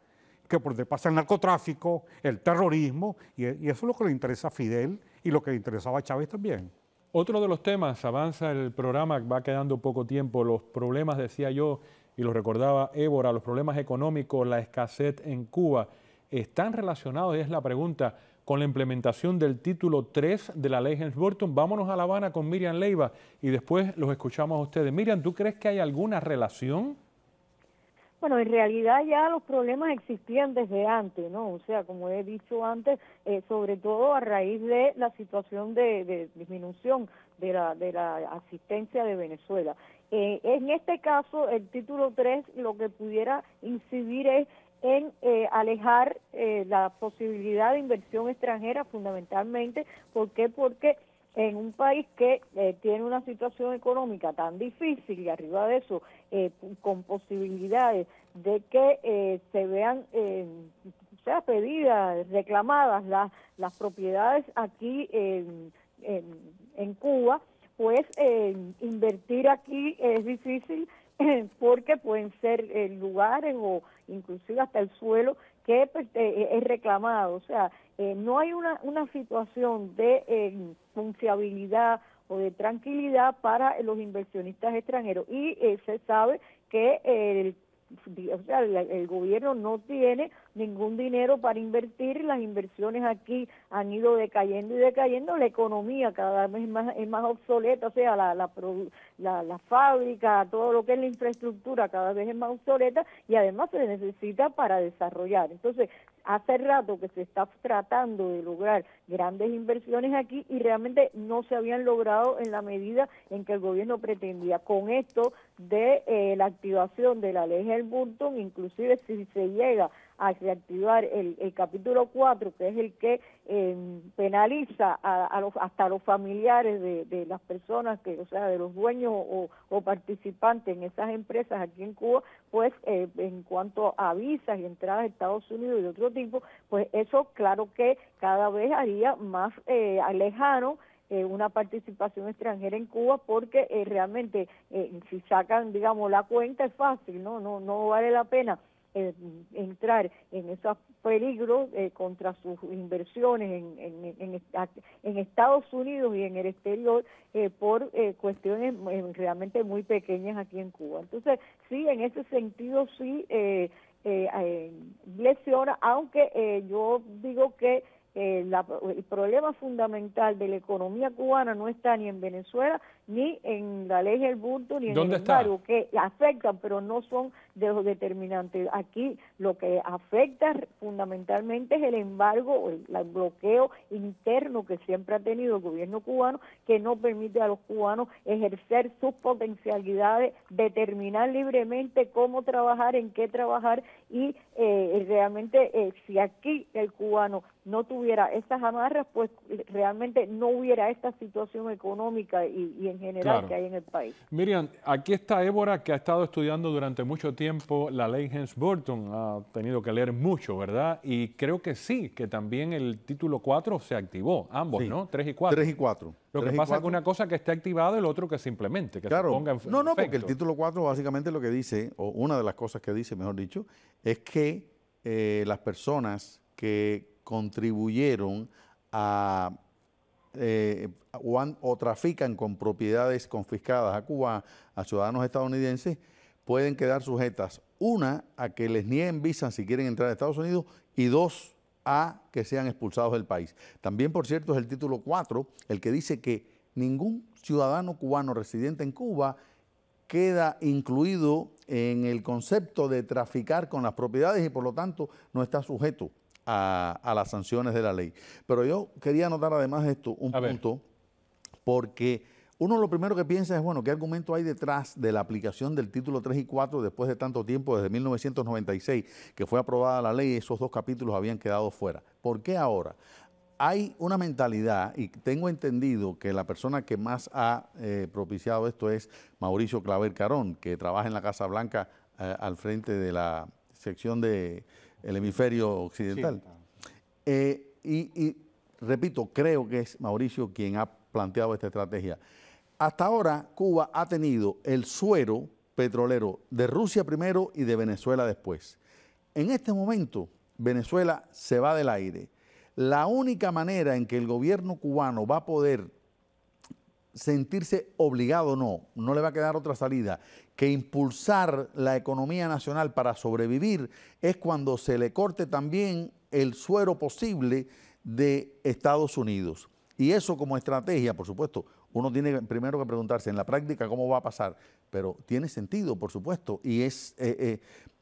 Speaker 2: que por donde pasa el narcotráfico, el terrorismo, y, y eso es lo que le interesa a Fidel y lo que le interesaba a Chávez también.
Speaker 1: Otro de los temas, avanza el programa, va quedando poco tiempo, los problemas, decía yo, y lo recordaba Évora, los problemas económicos, la escasez en Cuba están relacionados, y es la pregunta, con la implementación del título 3 de la ley Helms-Burton. Vámonos a La Habana con Miriam Leiva y después los escuchamos a ustedes. Miriam, ¿tú crees que hay alguna relación?
Speaker 3: Bueno, en realidad ya los problemas existían desde antes, ¿no? O sea, como he dicho antes, eh, sobre todo a raíz de la situación de, disminución de la, de la asistencia de Venezuela. Eh, en este caso, el título 3 lo que pudiera incidir es en eh, alejar eh, la posibilidad de inversión extranjera fundamentalmente. ¿Por qué? Porque en un país que eh, tiene una situación económica tan difícil y arriba de eso, con posibilidades de que se vean, sea pedidas, reclamadas las, las propiedades aquí en, en Cuba, pues invertir aquí es difícil porque pueden ser lugares o inclusive hasta el suelo que pues, eh, es reclamado. O sea, eh, no hay una, una situación de eh, confiabilidad o de tranquilidad para los inversionistas extranjeros. Y se sabe que el o sea, el, gobierno no tiene ningún dinero para invertir, las inversiones aquí han ido decayendo y decayendo, la economía cada vez más, es más obsoleta, o sea, la, la, la, fábrica, todo lo que es la infraestructura cada vez es más obsoleta y además se necesita para desarrollar. Entonces, hace rato que se está tratando de lograr grandes inversiones aquí y realmente no se habían logrado en la medida en que el gobierno pretendía. Con esto de eh, la activación de la ley Burton, inclusive si se llega a reactivar el, el capítulo 4, que es el que em, penaliza a, los, hasta a los familiares de, de, las personas, que o sea, de los dueños o, o participantes en esas empresas aquí en Cuba, pues eh, en cuanto a visas y entradas a Estados Unidos y de otro tipo, pues eso claro que cada vez haría más eh, lejano eh, una participación extranjera en Cuba porque eh, realmente eh, si sacan digamos la cuenta es fácil no no no vale la pena eh, entrar en esos peligros eh, contra sus inversiones en, en, en, Estados Unidos y en el exterior eh, por cuestiones realmente muy pequeñas aquí en Cuba. Entonces, sí, en ese sentido sí lesiona, aunque yo digo que eh, el problema fundamental de la economía cubana no está ni en Venezuela ni en la ley del bulto ni en el embargo, que afectan pero no son de los determinantes. Aquí lo que afecta fundamentalmente es el embargo, el, el bloqueo interno que siempre ha tenido el gobierno cubano que no permite a los cubanos ejercer sus potencialidades, determinar libremente cómo trabajar, en qué trabajar y eh, realmente eh, si aquí el cubano no tuviera estas amarras, pues realmente no hubiera esta situación económica y, en general que hay en el país.
Speaker 1: Miriam, aquí está Ébora que ha estado estudiando durante mucho tiempo la ley Hens-Burton, ha tenido que leer mucho, ¿verdad? Y creo que sí, que también el título 4 se activó, ambos, ¿no? 3 y 4.
Speaker 4: 3 y 4.
Speaker 1: Lo que pasa es que una cosa que esté activada y el otro que simplemente, que
Speaker 4: claro.
Speaker 1: se ponga
Speaker 4: en No, no, porque el título 4 básicamente lo que dice, o una de las cosas que dice, mejor dicho, es que eh, las personas que contribuyeron a eh, o, trafican con propiedades confiscadas a Cuba, a ciudadanos estadounidenses, pueden quedar sujetas, una, a que les nieguen visa si quieren entrar a Estados Unidos, y dos, a que sean expulsados del país. También, por cierto, es el título 4 el que dice que ningún ciudadano cubano residente en Cuba queda incluido en el concepto de traficar con las propiedades y por lo tanto no está sujeto a, las sanciones de la ley. Pero yo quería anotar además esto, un punto, porque uno lo primero que piensa es, bueno, ¿qué argumento hay detrás de la aplicación del título 3 y 4 después de tanto tiempo, desde 1996, que fue aprobada la ley y esos dos capítulos habían quedado fuera? ¿Por qué ahora? Hay una mentalidad, y tengo entendido que la persona que más ha eh, propiciado esto es Mauricio Claver Carón, que trabaja en la Casa Blanca eh, al frente de la sección de el hemisferio occidental. Eh, y, repito, creo que es Mauricio quien ha planteado esta estrategia. Hasta ahora Cuba ha tenido el suero petrolero de Rusia primero y de Venezuela después. En este momento Venezuela se va del aire. La única manera en que el gobierno cubano va a poder sentirse obligado, no, no le va a quedar otra salida, que impulsar la economía nacional para sobrevivir es cuando se le corte también el suero posible de Estados Unidos. Y eso como estrategia, por supuesto, uno tiene primero que preguntarse en la práctica cómo va a pasar, pero tiene sentido, por supuesto, y es, eh, eh,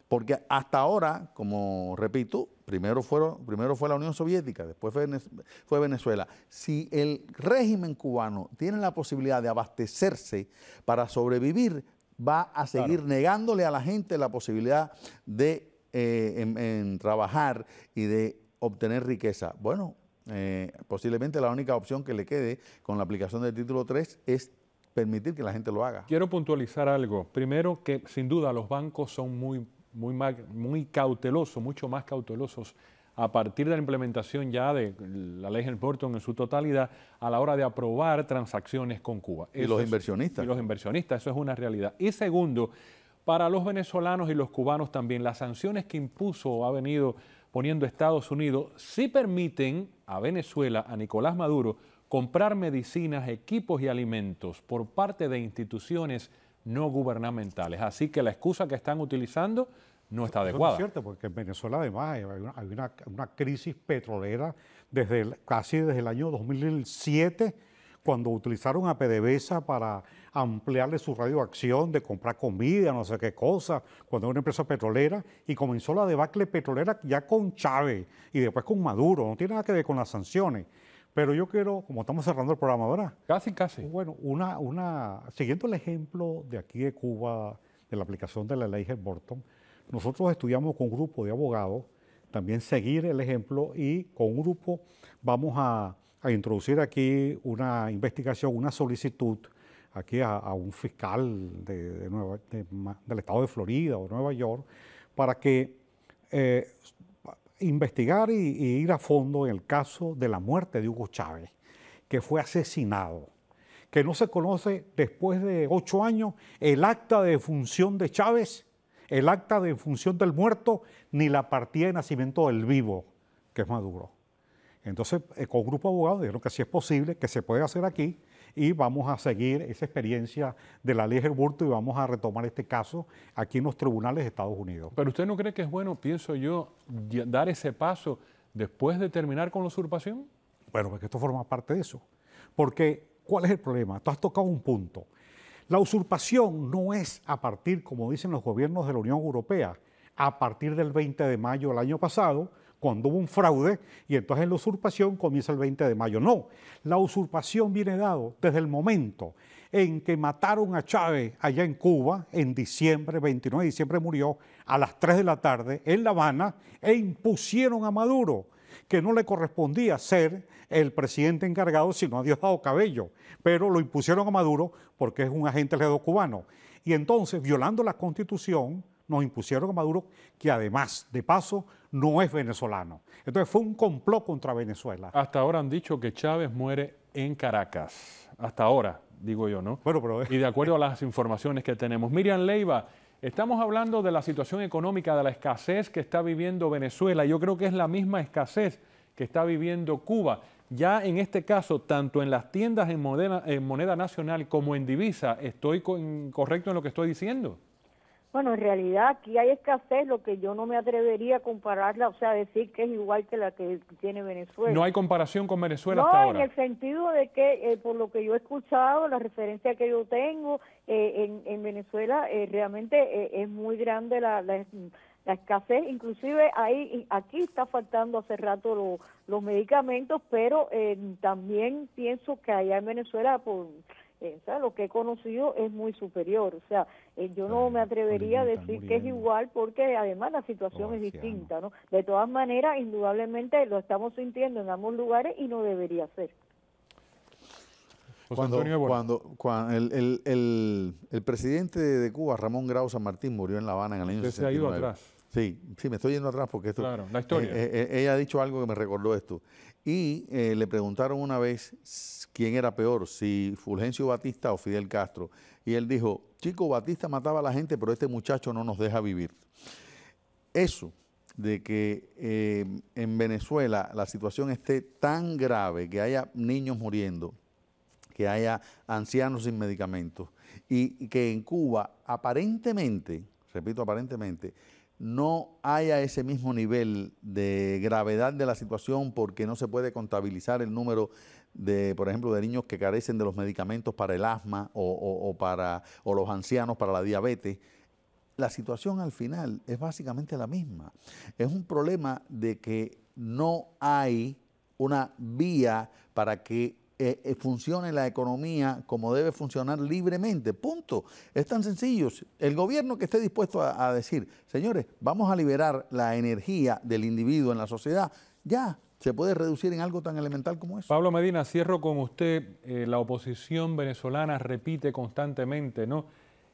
Speaker 4: porque hasta ahora, como repito, primero, fueron, primero fue la Unión Soviética, después fue Venezuela. Si el régimen cubano tiene la posibilidad de abastecerse para sobrevivir, va a seguir negándole a la gente la posibilidad de eh, trabajar y de obtener riqueza. Bueno, eh, posiblemente la única opción que le quede con la aplicación del título 3 es permitir que la gente lo haga.
Speaker 1: Quiero puntualizar algo. Primero que sin duda los bancos son muy muy, muy cautelosos, mucho más cautelosos a partir de la implementación ya de la ley Burton en su totalidad a la hora de aprobar transacciones con Cuba.
Speaker 4: y los inversionistas.
Speaker 1: Y los inversionistas, eso es una realidad. Y segundo, para los venezolanos y los cubanos también, las sanciones que impuso o ha venido poniendo Estados Unidos si permiten a Venezuela, a Nicolás Maduro, comprar medicinas, equipos y alimentos por parte de instituciones no gubernamentales. Así que la excusa que están utilizando no está adecuada.
Speaker 2: es cierto, porque en Venezuela además hay una, crisis petrolera desde casi desde el año 2007, cuando utilizaron a PDVSA para ampliarle su radioacción de comprar comida, no sé qué cosa, cuando era una empresa petrolera, y comenzó la debacle petrolera ya con Chávez y después con Maduro, no tiene nada que ver con las sanciones. Pero yo quiero, como estamos cerrando el programa, ¿verdad?
Speaker 1: Casi, casi.
Speaker 2: Bueno, una, una, siguiendo el ejemplo de aquí de Cuba, de la aplicación de la ley Helborton, nosotros estudiamos con un grupo de abogados, también seguir el ejemplo y con un grupo vamos a, introducir aquí una investigación, una solicitud aquí a, un fiscal de, del estado de Florida o Nueva York para que eh, investigar y, ir a fondo en el caso de la muerte de Hugo Chávez, que fue asesinado, que no se conoce después de ocho años el acta de función de Chávez, el acta de función del muerto, ni la partida de nacimiento del vivo, que es Maduro. Entonces, eh, con un grupo de abogados dijeron que sí es posible, que se puede hacer aquí, y vamos a seguir esa experiencia de la ley Herburto y vamos a retomar este caso aquí en los tribunales de Estados Unidos.
Speaker 1: Pero usted no cree que es bueno, pienso yo, dar ese paso después de terminar con la usurpación?
Speaker 2: Bueno, porque esto forma parte de eso. Porque, ¿cuál es el problema? Tú has tocado un punto. La usurpación no es a partir, como dicen los gobiernos de la Unión Europea, a partir del 20 de mayo del año pasado, cuando hubo un fraude y entonces la usurpación comienza el 20 de mayo. No, la usurpación viene dado desde el momento en que mataron a Chávez allá en Cuba, en diciembre, 29 de diciembre murió, a las 3 de la tarde en La Habana, e impusieron a Maduro que no le correspondía ser el presidente encargado, sino a Diosdado Cabello, pero lo impusieron a Maduro porque es un agente ledo cubano. Y entonces, violando la constitución, nos impusieron a Maduro, que además, de paso, no es venezolano. Entonces fue un complot contra Venezuela.
Speaker 1: Hasta ahora han dicho que Chávez muere en Caracas. Hasta ahora, digo yo, ¿no?
Speaker 2: Bueno, pero...
Speaker 1: Y de acuerdo a las informaciones que tenemos. Miriam Leiva, estamos hablando de la situación económica, de la escasez que está viviendo Venezuela. Yo creo que es la misma escasez que está viviendo Cuba. Ya en este caso, tanto en las tiendas en moneda, nacional como en divisa, ¿estoy correcto en lo que estoy diciendo?
Speaker 3: Bueno, en realidad aquí hay escasez, lo que yo no me atrevería a compararla, o sea, decir que es igual que la que tiene Venezuela.
Speaker 1: No hay comparación con Venezuela hasta ahora.
Speaker 3: No, en el sentido de que, eh, por lo que yo he escuchado, la referencia que yo tengo, eh, en, Venezuela eh, realmente es muy grande la, la, escasez, inclusive ahí aquí está faltando hace rato los medicamentos, pero también pienso que allá en Venezuela, por eh, lo que he conocido es muy superior. O sea, eh, yo no me atrevería a decir que es igual porque además la situación es distinta, ¿no? De todas maneras, indudablemente lo estamos sintiendo en ambos lugares y no debería ser.
Speaker 4: Cuando, cuando, el, el, el, presidente de Cuba, Ramón Grau San Martín, murió en La Habana en el año Usted se ha ido atrás. Sí, sí, me estoy yendo atrás porque esto...
Speaker 1: Claro, la historia.
Speaker 4: Eh, ella ha dicho algo que me recordó esto. Y le preguntaron una vez quién era peor, si Fulgencio Batista o Fidel Castro. Y él dijo, chico, Batista mataba a la gente, pero este muchacho no nos deja vivir. Eso de que eh, en Venezuela la situación esté tan grave, que haya niños muriendo, que haya ancianos sin medicamentos, y que en Cuba aparentemente, repito aparentemente, no haya ese mismo nivel de gravedad de la situación porque no se puede contabilizar el número de, por ejemplo, de niños que carecen de los medicamentos para el asma o, para, o los ancianos para la diabetes, la situación al final es básicamente la misma. Es un problema de que no hay una vía para que eh, eh, funcione la economía como debe funcionar libremente. Punto. Es tan sencillo. El gobierno que esté dispuesto a decir, señores, vamos a liberar la energía del individuo en la sociedad, ya, se puede reducir en algo tan elemental como eso.
Speaker 1: Pablo Medina, cierro con usted. Eh, la oposición venezolana repite constantemente, ¿no?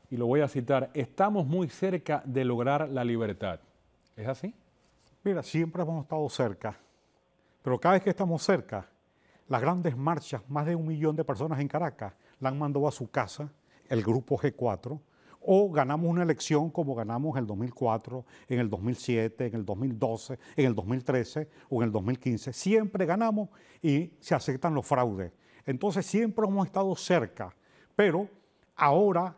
Speaker 1: Y lo voy a citar, estamos muy cerca de lograr la libertad. ¿Es así?
Speaker 2: Mira, siempre hemos estado cerca, pero cada vez que estamos cerca, las grandes marchas, más de un millón de personas en Caracas, la han mandado a su casa, el grupo G4, o ganamos una elección como ganamos en el 2004, en el 2007, en el 2012, en el 2013 o en el 2015. Siempre ganamos y se aceptan los fraudes. Entonces siempre hemos estado cerca, pero ahora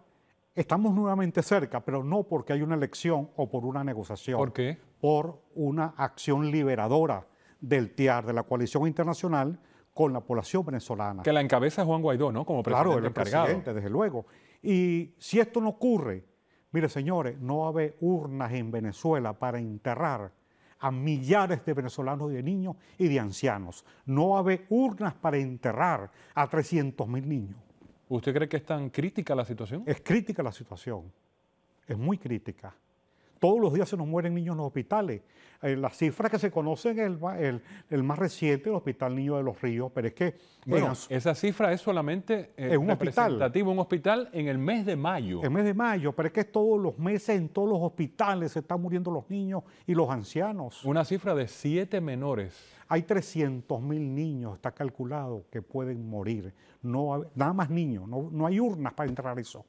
Speaker 2: estamos nuevamente cerca, pero no porque hay una elección o por una negociación.
Speaker 1: ¿Por qué?
Speaker 2: Por una acción liberadora del TIAR, de la coalición internacional, con la población venezolana.
Speaker 1: Que la encabeza Juan Guaidó, ¿no?
Speaker 2: Como presidente claro, el presidente, desde luego. Y si esto no ocurre, mire señores, no va a haber urnas en Venezuela para enterrar a millares de venezolanos y de niños y de ancianos. No va a haber urnas para enterrar a 300 mil niños.
Speaker 1: ¿Usted cree que es tan crítica la situación?
Speaker 2: Es crítica la situación, es muy crítica. Todos los días se nos mueren niños en los hospitales. Eh, las cifras que se conocen, el, el, más reciente, el Hospital Niño de los Ríos, pero es que...
Speaker 1: Bueno, esa cifra es solamente
Speaker 2: eh, un
Speaker 1: representativo, un hospital en el mes de mayo.
Speaker 2: El mes de mayo, pero es que todos los meses en todos los hospitales se están muriendo los niños y los ancianos.
Speaker 1: Una cifra de siete menores.
Speaker 2: Hay 300 mil niños, está calculado, que pueden morir. No, nada más niños, no, no hay urnas para entrar eso.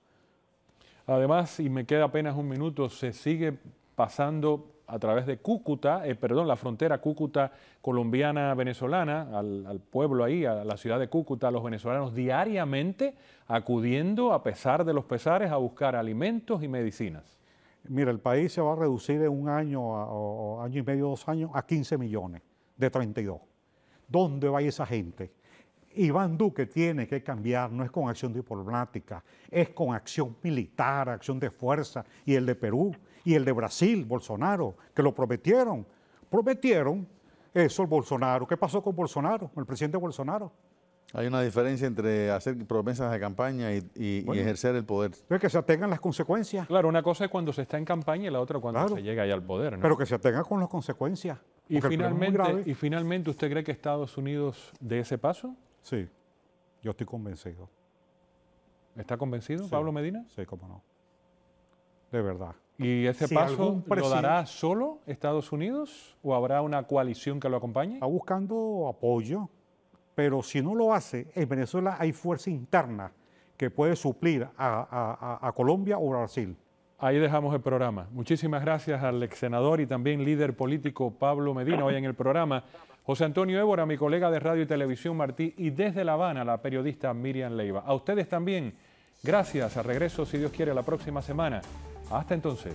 Speaker 1: Además, y me queda apenas un minuto, se sigue pasando a través de Cúcuta, eh, perdón, la frontera Cúcuta colombiana-venezolana, al, pueblo ahí, a la ciudad de Cúcuta, los venezolanos diariamente acudiendo, a pesar de los pesares, a buscar alimentos y medicinas.
Speaker 2: Mira, el país se va a reducir en un año o año y medio, dos años, a 15 millones de 32. ¿Dónde va esa gente? Iván Duque tiene que cambiar, no es con acción diplomática, es con acción militar, acción de fuerza, y el de Perú, y el de Brasil, Bolsonaro, que lo prometieron. Prometieron eso el Bolsonaro. ¿Qué pasó con Bolsonaro, el presidente Bolsonaro?
Speaker 4: Hay una diferencia entre hacer promesas de campaña y, ejercer el poder.
Speaker 2: Es que se atengan las consecuencias.
Speaker 1: Claro, una cosa es cuando se está en campaña y la otra cuando se llega ahí al poder.
Speaker 2: Pero que se atengan con las consecuencias.
Speaker 1: Y finalmente, y finalmente, ¿usted cree que Estados Unidos de ese paso?
Speaker 2: Sí, yo estoy convencido.
Speaker 1: ¿Está convencido, Pablo Medina?
Speaker 2: Sí, cómo no. De verdad.
Speaker 1: ¿Y ese paso lo dará solo Estados Unidos o habrá una coalición que lo acompañe?
Speaker 2: Está buscando apoyo, pero si no lo hace, en Venezuela hay fuerza interna que puede suplir a, Colombia o Brasil.
Speaker 1: Ahí dejamos el programa. Muchísimas gracias al ex senador y también líder político Pablo Medina hoy en el programa. José Antonio Évora, mi colega de Radio y Televisión Martí, y desde La Habana, la periodista Miriam Leiva. A ustedes también, gracias. A regreso, si Dios quiere, la próxima semana. Hasta entonces.